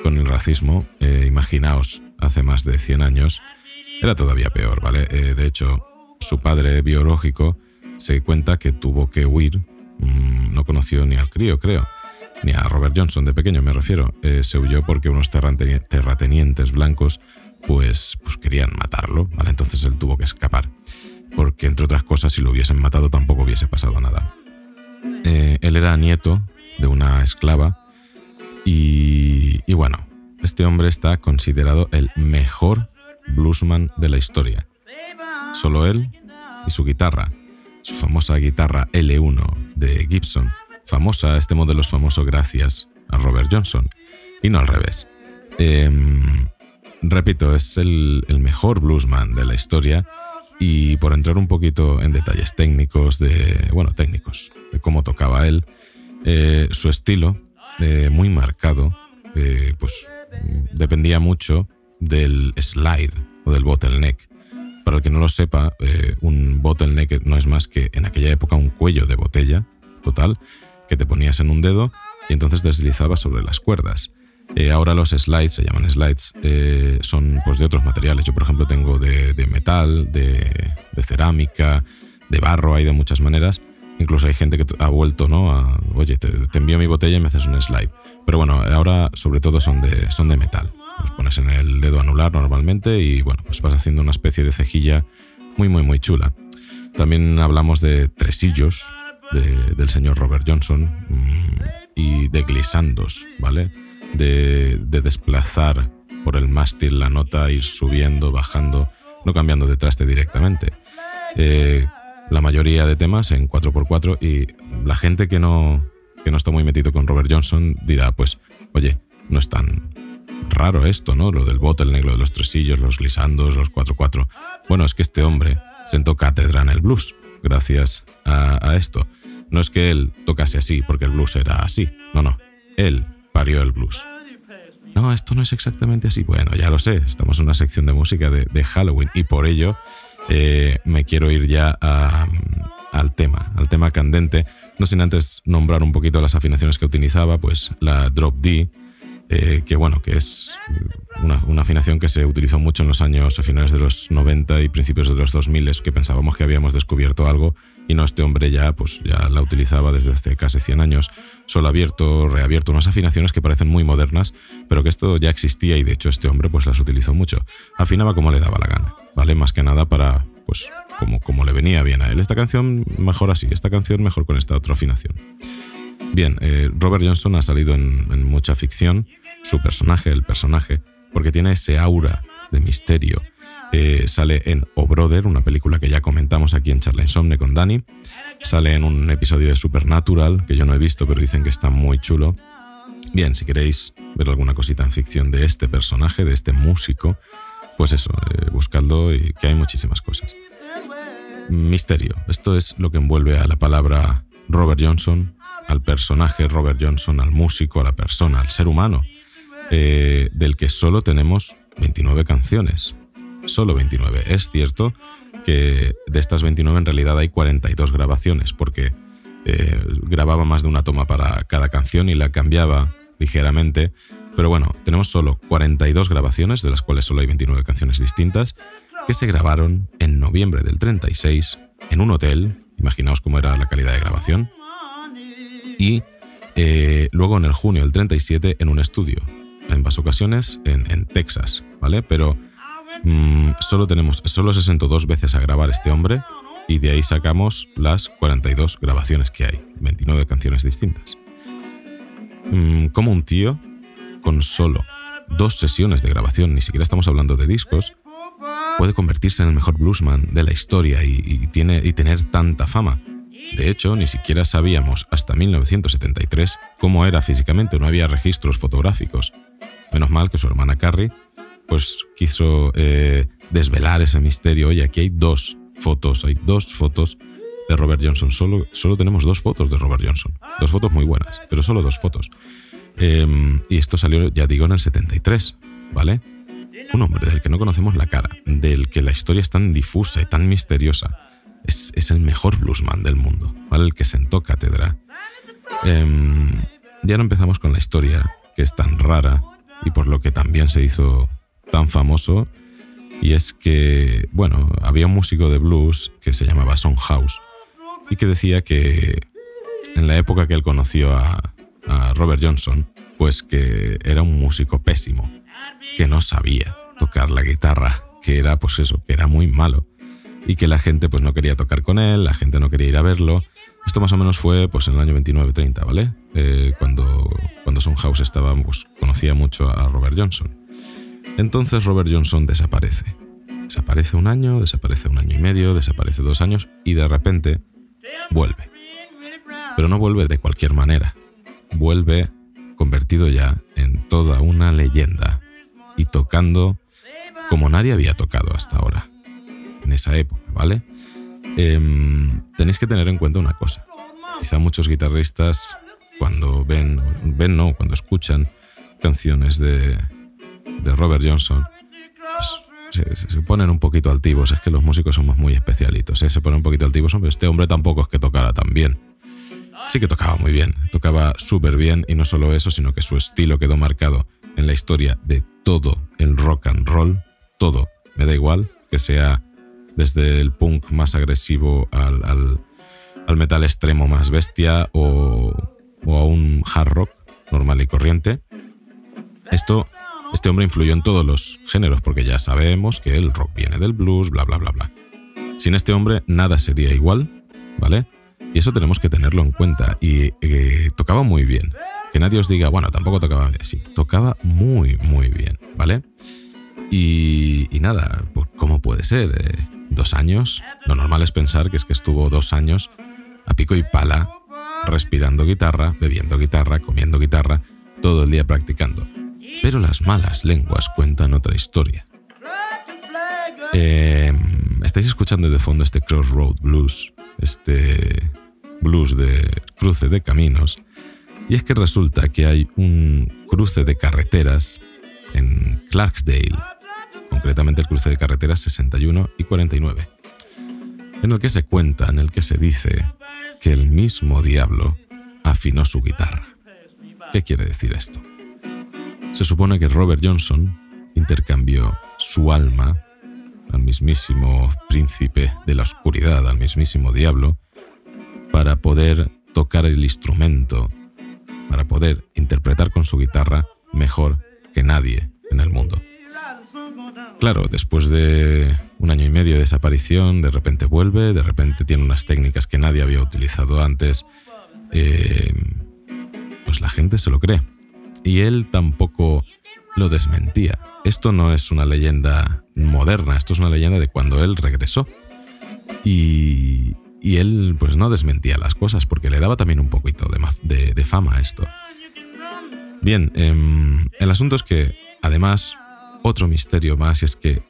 A: con el racismo, eh, imaginaos hace más de 100 años, era todavía peor, ¿vale? Eh, de hecho, su padre biológico se cuenta que tuvo que huir, mm, no conoció ni al crío, creo, ni a Robert Johnson de pequeño, me refiero. Eh, se huyó porque unos terrateni- terratenientes blancos pues, pues querían matarlo, ¿vale? Entonces él tuvo que escapar porque entre otras cosas si lo hubiesen matado tampoco hubiese pasado nada. Eh, él era nieto de una esclava y, y bueno, este hombre está considerado el mejor bluesman de la historia. Solo él y su guitarra, su famosa guitarra L1 de Gibson, famosa, este modelo es famoso gracias a Robert Johnson y no al revés. Em, repito, es el, mejor bluesman de la historia y por entrar un poquito en detalles técnicos de, bueno, técnicos, cómo tocaba él, eh, su estilo, eh, muy marcado, eh, pues dependía mucho del slide o del bottleneck. Para el que no lo sepa, un bottleneck no es más que en aquella época un cuello de botella total que te ponías en un dedo y entonces deslizabas sobre las cuerdas. Eh, ahora los slides, se llaman slides, eh, son pues de otros materiales. Yo, por ejemplo, tengo de, metal, de, cerámica, de barro, hay de muchas maneras. Incluso hay gente que ha vuelto, ¿no? A, Oye, te, envío mi botella y me haces un slide. Pero bueno, ahora sobre todo son de, son de metal. Los pones en el dedo anular normalmente y bueno, pues vas haciendo una especie de cejilla muy, muy, muy chula. También hablamos de tresillos de- del señor Robert Johnson mm, y de glisandos, ¿vale? De, de desplazar por el mástil la nota, ir subiendo, bajando, no cambiando de traste directamente. Eh, la mayoría de temas en 4x4 y la gente que no, que no está muy metido con Robert Johnson dirá, pues, oye, no es tan raro esto, ¿no? Lo del bottleneck, lo de los tresillos, los glisandos, los 4x4. Bueno, es que este hombre sentó cátedra en el blues gracias a, a esto. No es que él tocase así porque el blues era así, no, no. Él parió el blues. No, esto no es exactamente así. Bueno, ya lo sé, estamos en una sección de música de, Halloween y por ello eh, me quiero ir ya a- al tema, al tema candente. No sin antes nombrar un poquito las afinaciones que utilizaba, pues la drop D, eh, que bueno, que es una, una afinación que se utilizó mucho en los años a finales de los 90 y principios de los 2000, es que pensábamos que habíamos descubierto algo y no este hombre ya pues ya la utilizaba desde hace casi 100 años, solo abierto, reabierto, unas afinaciones que parecen muy modernas, pero que esto ya existía y de hecho este hombre pues las utilizó mucho. Afinaba como le daba la gana, ¿vale? Más que nada para pues como, como le venía bien a él. Esta canción mejor así, esta canción mejor con esta otra afinación. Bien, eh, Robert Johnson ha salido en, en mucha ficción, su personaje, el personaje, porque tiene ese aura de misterio. Eh, sale en O Brother, una película que ya comentamos aquí en Charla Insomne con Dani. Sale en un episodio de Supernatural, que yo no he visto, pero dicen que está muy chulo. Bien, si queréis ver alguna cosita en ficción de este personaje, de este músico, pues eso, eh, buscadlo y que hay muchísimas cosas. Misterio. Esto es lo que envuelve a la palabra Robert Johnson, al personaje Robert Johnson, al músico, a la persona, al ser humano, eh, del que solo tenemos 29 canciones. Solo 29. Es cierto que de estas 29 en realidad hay 42 grabaciones, porque eh, grababa más de una toma para cada canción y la cambiaba ligeramente. Pero bueno, tenemos solo 42 grabaciones, de las cuales solo hay 29 canciones distintas, que se grabaron en noviembre del 36 en un hotel. Imaginaos cómo era la calidad de grabación. Y eh, luego en el junio del 37 en un estudio. En ambas ocasiones en, en Texas, ¿vale? Pero mm, solo tenemos, solo se sentó dos veces a grabar este hombre y de ahí sacamos las 42 grabaciones que hay, 29 canciones distintas. Mm, como un tío con solo dos sesiones de grabación, ni siquiera estamos hablando de discos, puede convertirse en el mejor bluesman de la historia y, y tiene, y tener tanta fama. De hecho, ni siquiera sabíamos hasta 1973 cómo era físicamente, no había registros fotográficos. Menos mal que su hermana Carrie pues quiso eh, desvelar ese misterio. Oye, aquí hay dos fotos, hay dos fotos de Robert Johnson. Solo, solo tenemos dos fotos de Robert Johnson. Dos fotos muy buenas, pero solo dos fotos. Eh, y esto salió, ya digo, en el 73, ¿vale? Un hombre del que no conocemos la cara, del que la historia es tan difusa y tan misteriosa. Es, es el mejor bluesman del mundo, ¿vale? El que sentó cátedra. Eh, ya no empezamos con la historia, que es tan rara y por lo que también se hizo tan famoso. Y es que, bueno, había un músico de blues que se llamaba Son House y que decía que en la época que él conoció a, Robert Johnson, pues que era un músico pésimo, que no sabía tocar la guitarra, que era pues eso, que era muy malo y que la gente pues no quería tocar con él, la gente no quería ir a verlo. Esto más o menos fue pues en el año 29-30, ¿vale? Eh, cuando, cuando Son House estaba, pues conocía mucho a Robert Johnson. Entonces Robert Johnson desaparece. Desaparece un año, desaparece un año y medio, desaparece dos años y de repente vuelve. Pero no vuelve de cualquier manera. Vuelve convertido ya en toda una leyenda y tocando como nadie había tocado hasta ahora, en esa época, ¿vale? Em, tenéis que tener en cuenta una cosa. Quizá muchos guitarristas cuando ven, ven no, cuando escuchan canciones de, de Robert Johnson, pues, se, ponen un poquito altivos. Es que los músicos somos muy especialitos, ¿eh? se ponen un poquito altivos. Hombre, este hombre tampoco es que tocara tan bien. Sí que tocaba muy bien, tocaba súper bien y no solo eso, sino que su estilo quedó marcado en la historia de todo el rock and roll, todo, me da igual que sea desde el punk más agresivo al, al- al metal extremo más bestia o, o a un hard rock normal y corriente. Esto, este hombre influyó en todos los géneros porque ya sabemos que el rock viene del blues, bla, bla, bla, bla. Sin este hombre nada sería igual, ¿vale? Y eso tenemos que tenerlo en cuenta. Y eh, tocaba muy bien. Que nadie os diga, bueno, tampoco tocaba bien. Sí, tocaba muy, muy bien, ¿vale? Y, y nada, ¿cómo puede ser? Eh, dos años. Lo normal es pensar que es que estuvo dos años a pico y pala, respirando guitarra, bebiendo guitarra, comiendo guitarra, todo el día practicando. Pero las malas lenguas cuentan otra historia. Eh, estáis escuchando de fondo este Crossroad Blues, este blues de cruce de caminos, y es que resulta que hay un cruce de carreteras en Clarksdale, concretamente el cruce de carreteras 61 y 49, en el que se cuenta, en el que se dice que el mismo diablo afinó su guitarra. ¿Qué quiere decir esto? Se supone que Robert Johnson intercambió su alma al mismísimo príncipe de la oscuridad, al mismísimo diablo, para poder tocar el instrumento, para poder interpretar con su guitarra mejor que nadie en el mundo. Claro, después de un año y medio de desaparición, de repente vuelve, de repente tiene unas técnicas que nadie había utilizado antes. Eh, pues la gente se lo cree. Y él tampoco lo desmentía. Esto no es una leyenda moderna, esto es una leyenda de cuando él regresó. Y, y él pues no desmentía las cosas porque le daba también un poquito de, de- de fama a esto. Bien, em, el asunto es que además otro misterio más es que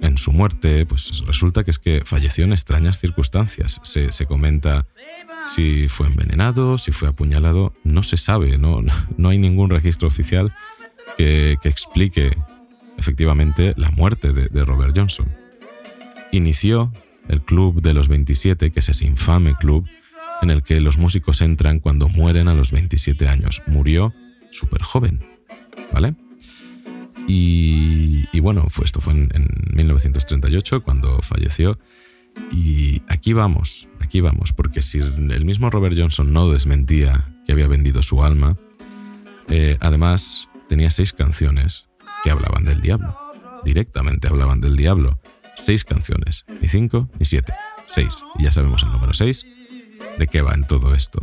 A: en su muerte pues resulta que es que falleció en extrañas circunstancias. Se, se comenta si fue envenenado, si fue apuñalado, no se sabe, no, no hay ningún registro oficial que, que explique efectivamente la muerte de, de Robert Johnson. Inició el Club de los 27, que es ese infame club en el que los músicos entran cuando mueren a los 27 años. Murió súper joven, ¿vale? Y, y bueno, fue, esto fue en, en 1938 cuando falleció. Y aquí vamos, aquí vamos, porque si el mismo Robert Johnson no desmentía que había vendido su alma, eh, además tenía seis canciones que hablaban del diablo. Directamente hablaban del diablo. Seis canciones, ni cinco ni siete, seis. Y ya sabemos el número seis. ¿De qué va en todo esto?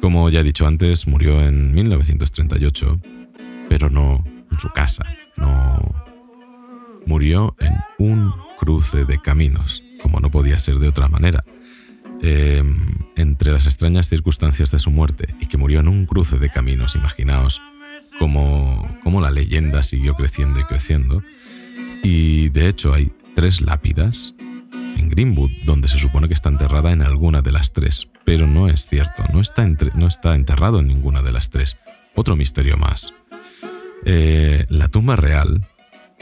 A: Como ya he dicho antes, murió en 1938, pero no en su casa, no. Murió en un cruce de caminos, como no podía ser de otra manera. Eh, entre las extrañas circunstancias de su muerte y que murió en un cruce de caminos, imaginaos cómo, cómo la leyenda siguió creciendo y creciendo. Y de hecho hay tres lápidas en Greenwood, donde se supone que está enterrada en alguna de las tres, pero no es cierto, no está, entre- no está enterrado en ninguna de las tres. Otro misterio más. Eh, la tumba real,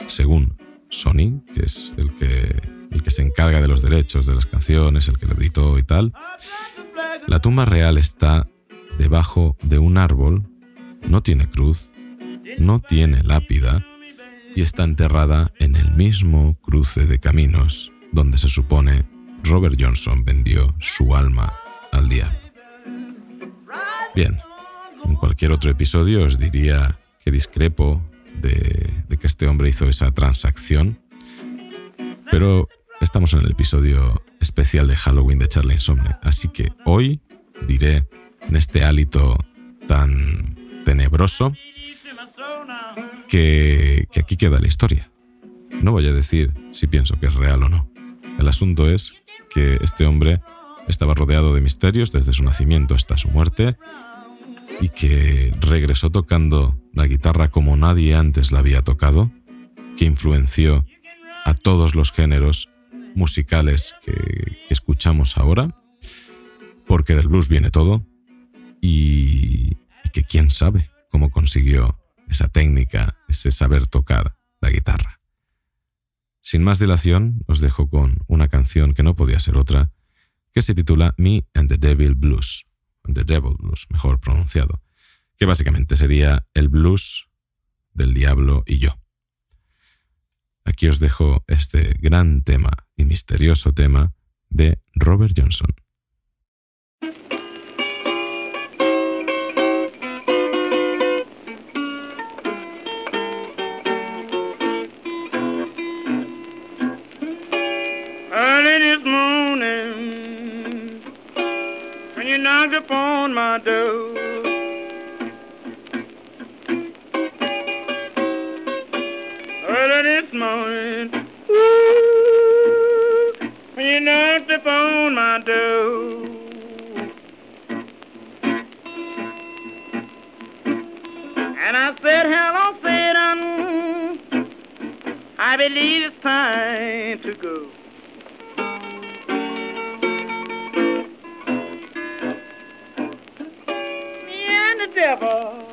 A: según Sony, que es el que, el que se encarga de los derechos de las canciones, el que lo editó y tal, la tumba real está debajo de un árbol, no tiene cruz, no tiene lápida y está enterrada en el mismo cruce de caminos donde se supone Robert Johnson vendió su alma al diablo. Bien, en cualquier otro episodio os diría que discrepo de, que este hombre hizo esa transacción, pero estamos en el episodio especial de Halloween de Charlie Insomne, así que hoy diré en este hálito tan tenebroso que, que aquí queda la historia. No voy a decir si pienso que es real o no. El asunto es que este hombre estaba rodeado de misterios desde su nacimiento hasta su muerte y que regresó tocando la guitarra como nadie antes la había tocado, que influenció a todos los géneros musicales que, escuchamos ahora, porque del blues viene todo, y, y que quién sabe cómo consiguió esa técnica, ese saber tocar la guitarra. Sin más dilación, os dejo con una canción que no podía ser otra, que se titula Me and the Devil Blues, The Devil Blues, mejor pronunciado, que básicamente sería el blues del diablo y yo. Aquí os dejo este gran tema y misterioso tema de Robert Johnson.
H: Upon my door, you knocked upon my door. And I said, hello, Satan, um, I believe it's time to go. Me and the devil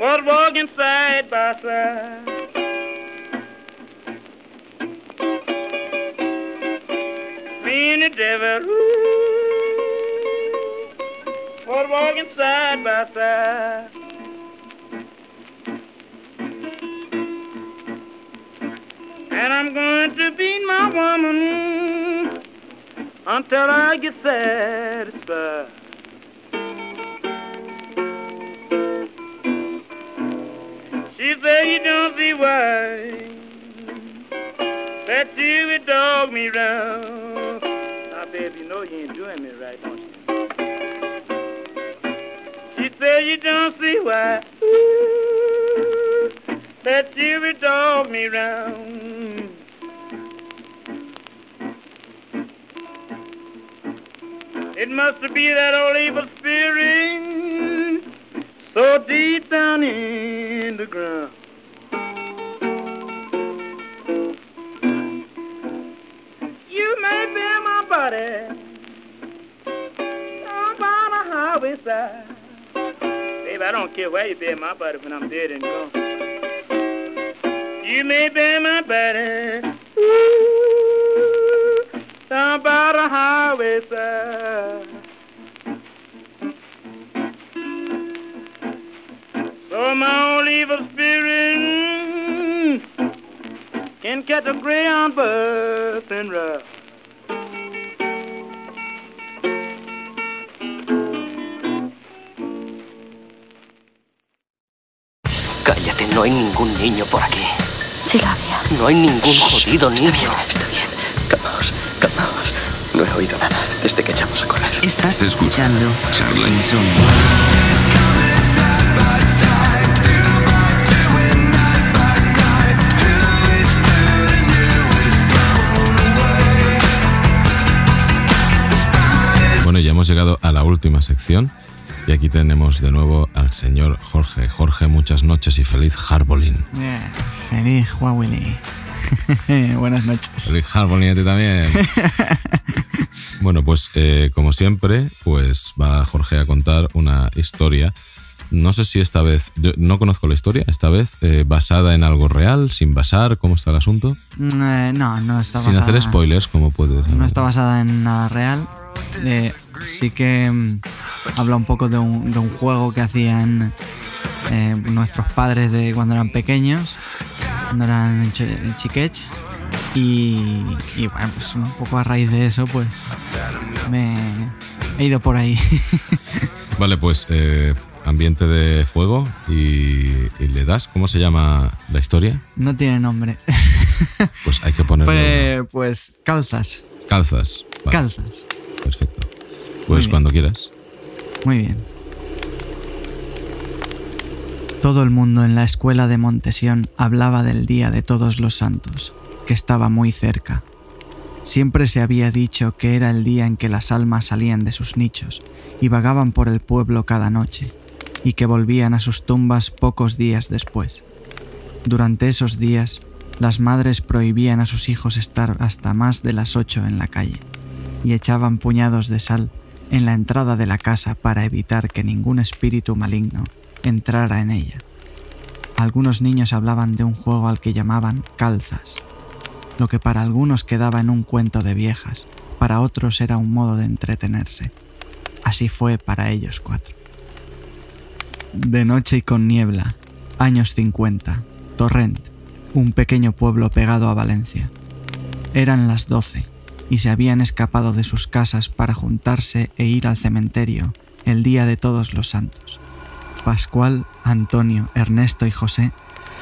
H: was walking side by side. Devil ooh, was walking side by side. And I'm going to beat my woman until I get satisfied. She said you don't see why that you would dog me round. You don't see why ooh, that you would dog me round. It must be that old evil spirit so deep down in the ground. Don't care where you bury my body when I'm dead and gone. You may bury my body ooh, down by the highway side. So my old evil spirit can catch a gray on bus and ride.
I: No hay ningún niño por aquí.
E: Sí lo había.
I: No hay ningún jodido niño.
J: Está bien. Calmaos, calmaos. No he oído nada desde que echamos a correr.
B: Estás escuchando
D: Charlie.
B: Insomnio.
A: Bueno, ya hemos llegado a la última sección y aquí tenemos de nuevo al señor Jorge. Jorge, muchas noches y feliz Harbolín.
K: Eh, feliz Huawei. Buenas noches.
A: Feliz Harbolín a ti también. bueno, pues eh, como siempre, pues va Jorge a contar una historia. No sé si esta vez, yo no conozco la historia, esta vez eh, basada en algo real, sin basar, ¿cómo está el asunto?
K: Mm, eh, no, no está
A: sin
K: basada.
A: hacer spoilers, como puedes.
K: No está basada en nada real. Eh, sí que mm, habla un poco de un, de un juego que hacían eh, nuestros padres de cuando eran pequeños, cuando eran chi- chiquets. Y, y bueno, pues un poco a raíz de eso, pues me he ido por ahí.
A: Vale, pues eh, ambiente de fuego y, y le das, ¿cómo se llama la historia?
K: no tiene nombre.
A: Pues hay que ponerle
K: Pues, pues calzas.
A: calzas. Vale,
K: Calzas.
A: Perfecto. Pues cuando quieras.
K: Muy bien. Todo el mundo en la escuela de Montesión hablaba del Día de Todos los Santos, que estaba muy cerca. Siempre se había dicho que era el día en que las almas salían de sus nichos y vagaban por el pueblo cada noche, y que volvían a sus tumbas pocos días después. Durante esos días, las madres prohibían a sus hijos estar hasta más de las ocho en la calle, y echaban puñados de sal en la entrada de la casa para evitar que ningún espíritu maligno entrara en ella. Algunos niños hablaban de un juego al que llamaban calzas, lo que para algunos quedaba en un cuento de viejas, para otros era un modo de entretenerse. Así fue para ellos cuatro. De noche y con niebla, años 50, Torrent, un pequeño pueblo pegado a Valencia. Eran las doce y se habían escapado de sus casas para juntarse e ir al cementerio el día de todos los santos. Pascual, Antonio, Ernesto y José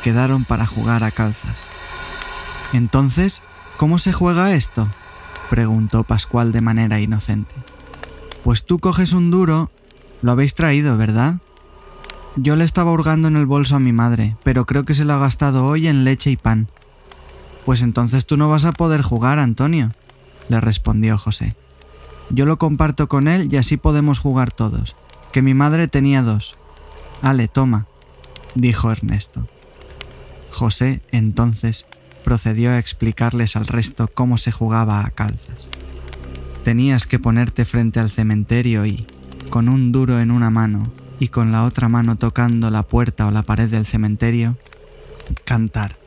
K: quedaron para jugar a calzas. Entonces, ¿cómo se juega esto? preguntó Pascual de manera inocente. Pues tú coges un duro, lo habéis traído, ¿verdad? Yo le estaba hurgando en el bolso a mi madre, pero creo que se lo ha gastado hoy en leche y pan. Pues entonces tú no vas a poder jugar, Antonio, le respondió José. Yo lo comparto con él y así podemos jugar todos, que mi madre tenía dos. Ale, toma, dijo Ernesto. José, entonces, procedió a explicarles al resto cómo se jugaba a calzas. Tenías que ponerte frente al cementerio y, con un duro en una mano y con la otra mano tocando la puerta o la pared del cementerio, cantar.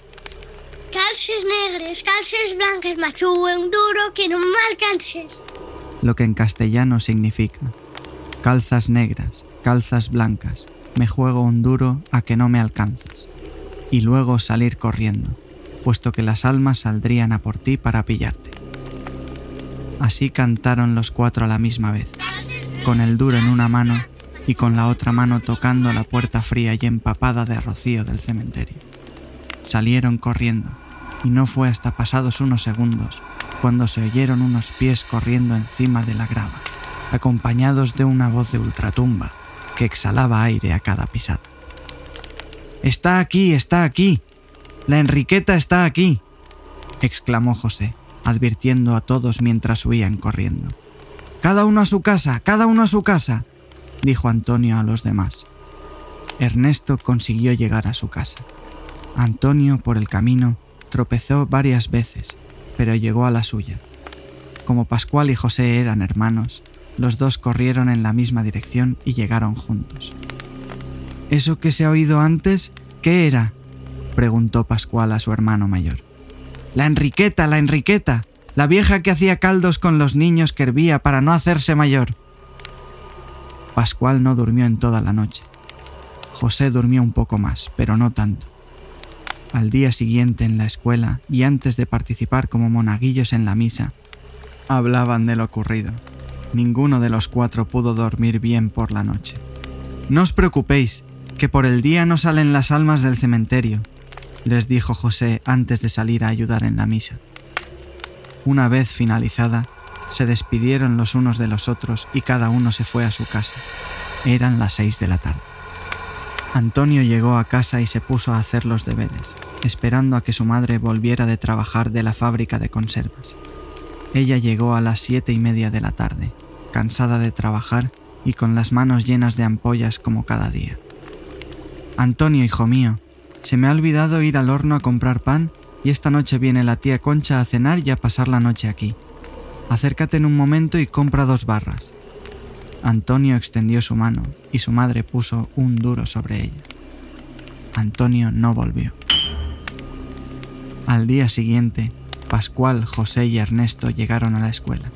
L: Calces negres, calces blanques, macho un duro que no me alcances.
K: lo que en castellano significa calzas negras, calzas blancas, me juego un duro a que no me alcanzas, y luego salir corriendo, puesto que las almas saldrían a por ti para pillarte. Así cantaron los cuatro a la misma vez, con el duro en una mano y con la otra mano tocando la puerta fría y empapada de rocío del cementerio. Salieron corriendo, y no fue hasta pasados unos segundos cuando se oyeron unos pies corriendo encima de la grava, acompañados de una voz de ultratumba que exhalaba aire a cada pisada. Está aquí, está aquí. La Enriqueta está aquí, exclamó José, advirtiendo a todos mientras huían corriendo. Cada uno a su casa, cada uno a su casa, dijo Antonio a los demás. Ernesto consiguió llegar a su casa. Antonio, por el camino, tropezó varias veces, pero llegó a la suya. Como Pascual y José eran hermanos, los dos corrieron en la misma dirección y llegaron juntos. ¿Eso que se ha oído antes? ¿Qué era? preguntó Pascual a su hermano mayor. La Enriqueta, la Enriqueta, la vieja que hacía caldos con los niños que hervía para no hacerse mayor. Pascual no durmió en toda la noche. José durmió un poco más, pero no tanto. Al día siguiente en la escuela y antes de participar como monaguillos en la misa, hablaban de lo ocurrido. Ninguno de los cuatro pudo dormir bien por la noche. No os preocupéis, que por el día no salen las almas del cementerio, les dijo José antes de salir a ayudar en la misa. Una vez finalizada, se despidieron los unos de los otros y cada uno se fue a su casa. Eran las seis de la tarde. Antonio llegó a casa y se puso a hacer los deberes, esperando a que su madre volviera de trabajar de la fábrica de conservas. Ella llegó a las siete y media de la tarde, cansada de trabajar y con las manos llenas de ampollas como cada día. Antonio, hijo mío, se me ha olvidado ir al horno a comprar pan y esta noche viene la tía Concha a cenar y a pasar la noche aquí. Acércate en un momento y compra dos barras. Antonio extendió su mano y su madre puso un duro sobre ella. Antonio no volvió. Al día siguiente, Pascual, José y Ernesto llegaron a la escuela.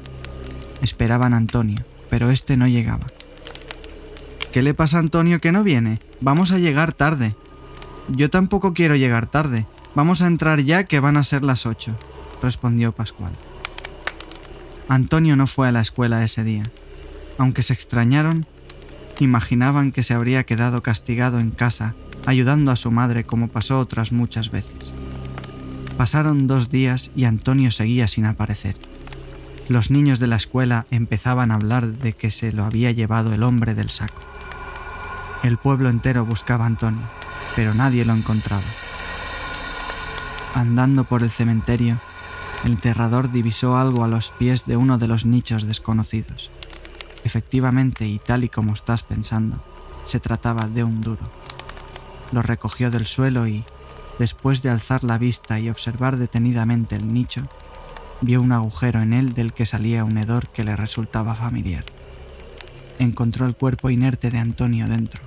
K: Esperaban a Antonio, pero este no llegaba. ¿Qué le pasa a Antonio que no viene? Vamos a llegar tarde. Yo tampoco quiero llegar tarde. Vamos a entrar ya que van a ser las ocho, respondió Pascual. Antonio no fue a la escuela ese día. Aunque se extrañaron, imaginaban que se habría quedado castigado en casa, ayudando a su madre como pasó otras muchas veces. Pasaron dos días y Antonio seguía sin aparecer. Los niños de la escuela empezaban a hablar de que se lo había llevado el hombre del saco. El pueblo entero buscaba a Antonio, pero nadie lo encontraba. Andando por el cementerio, el enterrador divisó algo a los pies de uno de los nichos desconocidos. Efectivamente, y tal y como estás pensando, se trataba de un duro. Lo recogió del suelo y, después de alzar la vista y observar detenidamente el nicho, vio un agujero en él del que salía un hedor que le resultaba familiar. Encontró el cuerpo inerte de Antonio dentro.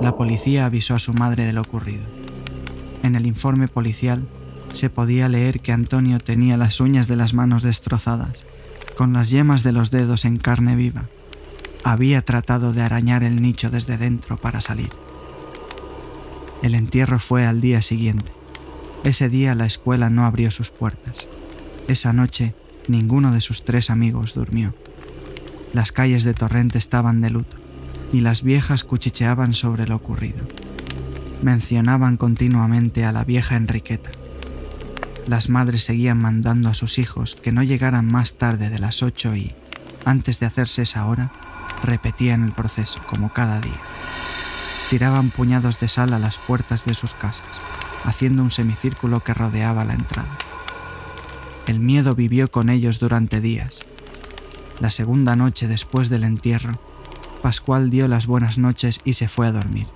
K: La policía avisó a su madre de lo ocurrido. En el informe policial se podía leer que Antonio tenía las uñas de las manos destrozadas con las yemas de los dedos en carne viva. Había tratado de arañar el nicho desde dentro para salir. El entierro fue al día siguiente. Ese día la escuela no abrió sus puertas. Esa noche ninguno de sus tres amigos durmió. Las calles de Torrente estaban de luto y las viejas cuchicheaban sobre lo ocurrido. Mencionaban continuamente a la vieja Enriqueta las madres seguían mandando a sus hijos que no llegaran más tarde de las ocho y, antes de hacerse esa hora, repetían el proceso como cada día. Tiraban puñados de sal a las puertas de sus casas, haciendo un semicírculo que rodeaba la entrada. El miedo vivió con ellos durante días. La segunda noche después del entierro, Pascual dio las buenas noches y se fue a dormir.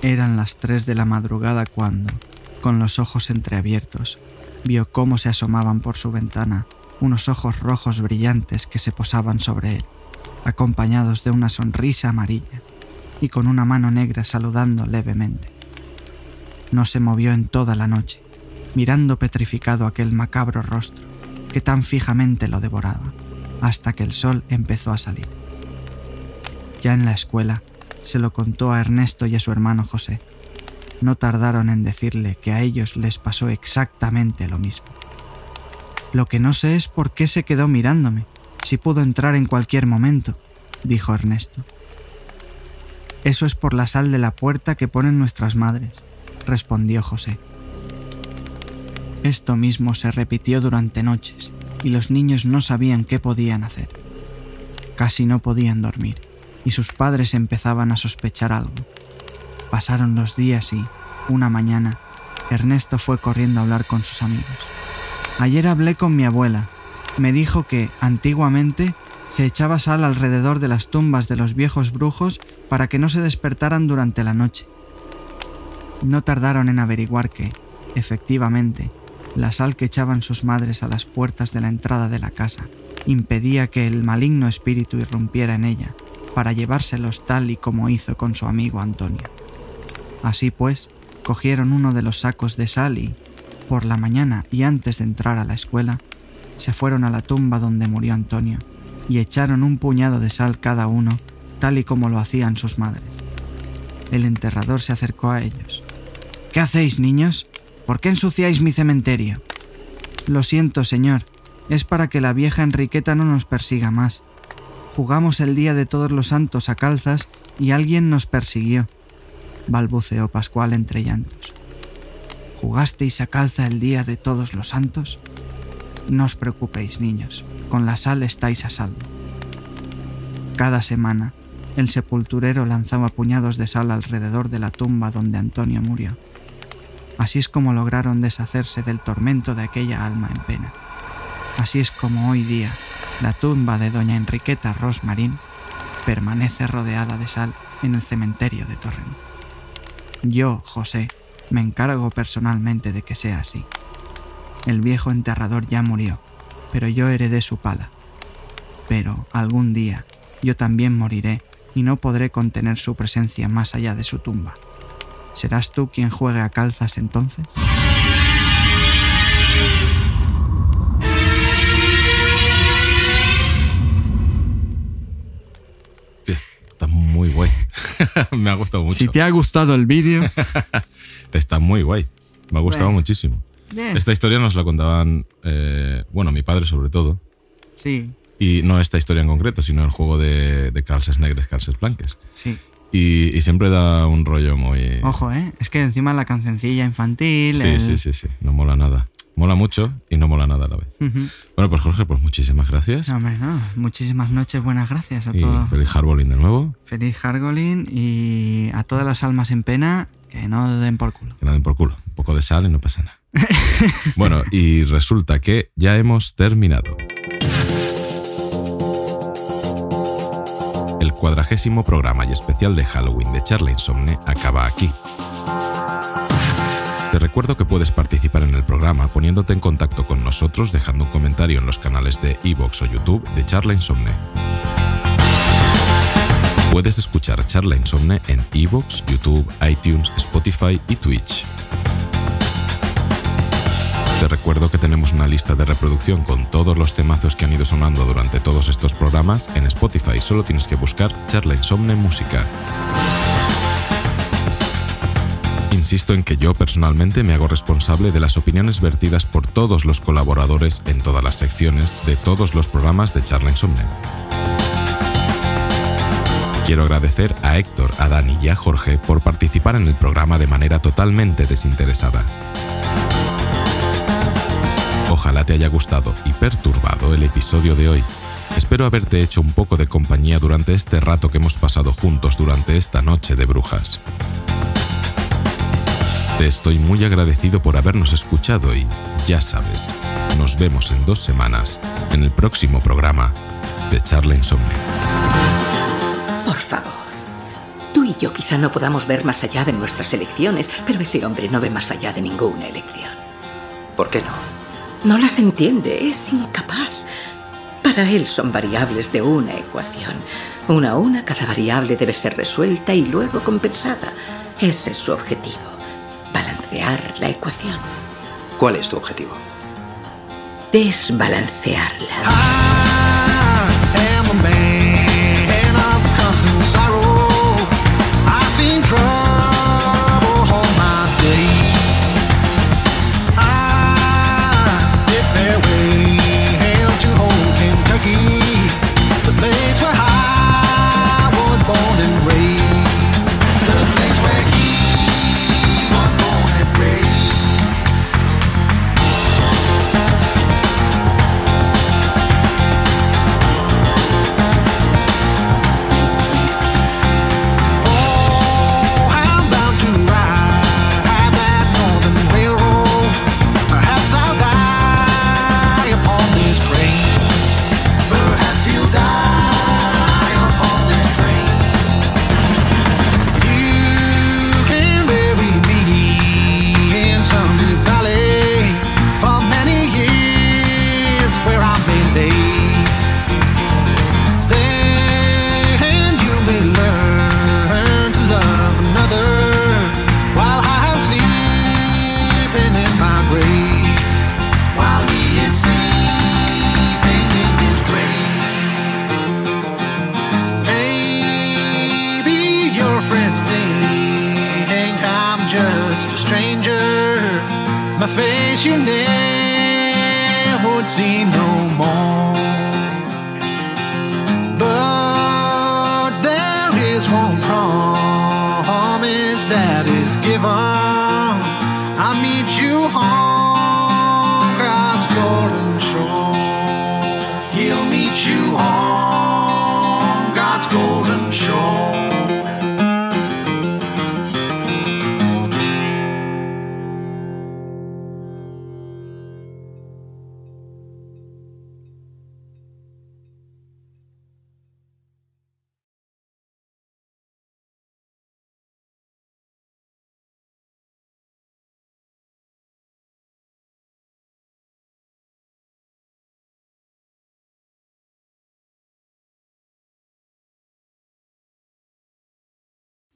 K: Eran las tres de la madrugada cuando, con los ojos entreabiertos, vio cómo se asomaban por su ventana unos ojos rojos brillantes que se posaban sobre él, acompañados de una sonrisa amarilla y con una mano negra saludando levemente. No se movió en toda la noche, mirando petrificado aquel macabro rostro que tan fijamente lo devoraba, hasta que el sol empezó a salir. Ya en la escuela, se lo contó a Ernesto y a su hermano José, no tardaron en decirle que a ellos les pasó exactamente lo mismo. Lo que no sé es por qué se quedó mirándome, si pudo entrar en cualquier momento, dijo Ernesto. Eso es por la sal de la puerta que ponen nuestras madres, respondió José. Esto mismo se repitió durante noches y los niños no sabían qué podían hacer. Casi no podían dormir y sus padres empezaban a sospechar algo. Pasaron los días y, una mañana, Ernesto fue corriendo a hablar con sus amigos. Ayer hablé con mi abuela. Me dijo que, antiguamente, se echaba sal alrededor de las tumbas de los viejos brujos para que no se despertaran durante la noche. No tardaron en averiguar que, efectivamente, la sal que echaban sus madres a las puertas de la entrada de la casa impedía que el maligno espíritu irrumpiera en ella para llevárselos tal y como hizo con su amigo Antonio. Así pues, cogieron uno de los sacos de sal y, por la mañana y antes de entrar a la escuela, se fueron a la tumba donde murió Antonio y echaron un puñado de sal cada uno, tal y como lo hacían sus madres. El enterrador se acercó a ellos. ¿Qué hacéis, niños? ¿Por qué ensuciáis mi cementerio? Lo siento, señor, es para que la vieja Enriqueta no nos persiga más. Jugamos el día de todos los santos a calzas y alguien nos persiguió, balbuceó Pascual entre llantos. ¿Jugasteis a calza el día de todos los santos? No os preocupéis, niños, con la sal estáis a salvo. Cada semana, el sepulturero lanzaba puñados de sal alrededor de la tumba donde Antonio murió. Así es como lograron deshacerse del tormento de aquella alma en pena. Así es como hoy día la tumba de doña Enriqueta Rosmarín permanece rodeada de sal en el cementerio de Torrent. Yo, José, me encargo personalmente de que sea así. El viejo enterrador ya murió, pero yo heredé su pala. Pero algún día yo también moriré y no podré contener su presencia más allá de su tumba. ¿Serás tú quien juegue a calzas entonces?
A: Me ha gustado mucho.
K: Si te ha gustado el vídeo,
A: Está muy guay. Me ha gustado
K: Bueno.
A: muchísimo. Esta historia nos la contaban, eh, bueno, mi padre sobre todo.
K: sí,
A: Y no esta historia en concreto, sino el juego de, de calces negres, calces blanques.
K: sí.
A: Y, y siempre da un rollo muy...
K: Ojo, ¿eh? Es que encima la cancioncilla infantil...
A: Sí,
K: el-
A: sí, sí, sí. No mola nada. Mola mucho y no mola nada a la vez. Bueno, pues Jorge, pues muchísimas gracias.
K: No, hombre, no. Muchísimas noches, buenas gracias a
A: y
K: todos.
A: feliz Harbolín de nuevo.
K: Feliz Hargolin y a todas las almas en pena que no den por culo.
A: Que no den por culo. Un poco de sal y no pasa nada. bueno, y resulta que ya hemos terminado. El cuadragésimo programa y especial de Halloween de Charla Insomne acaba aquí. Te recuerdo que puedes participar en el programa poniéndote en contacto con nosotros dejando un comentario en los canales de iVoox o YouTube de Charla Insomne. Puedes escuchar Charla Insomne en iVoox, YouTube, iTunes, Spotify y Twitch. Te recuerdo que tenemos una lista de reproducción con todos los temazos que han ido sonando durante todos estos programas en Spotify. Solo tienes que buscar Charla Insomne Música. Insisto en que yo personalmente me hago responsable de las opiniones vertidas por todos los colaboradores en todas las secciones de todos los programas de Charla Insomne. Quiero agradecer a Héctor, a Dani y a Jorge por participar en el programa de manera totalmente desinteresada. Ojalá te haya gustado y perturbado el episodio de hoy. Espero haberte hecho un poco de compañía durante este rato que hemos pasado juntos durante esta noche de brujas. Te estoy muy agradecido por habernos escuchado y, ya sabes, nos vemos en dos semanas en el próximo programa de Charla Insomne.
M: Por favor. Tú y yo quizá no podamos ver más allá de nuestras elecciones, pero ese hombre no ve más allá de ninguna elección.
I: ¿Por qué no?
M: No las entiende, es incapaz. Para él son variables de una ecuación. Una a una, cada variable debe ser resuelta y luego compensada. Ese es su objetivo. Balancear la ecuación.
I: ¿Cuál es tu objetivo?
M: Desbalancearla.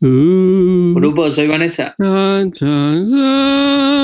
G: Uh,
F: Grupo, soy Vanessa.
G: chan, chan, chan.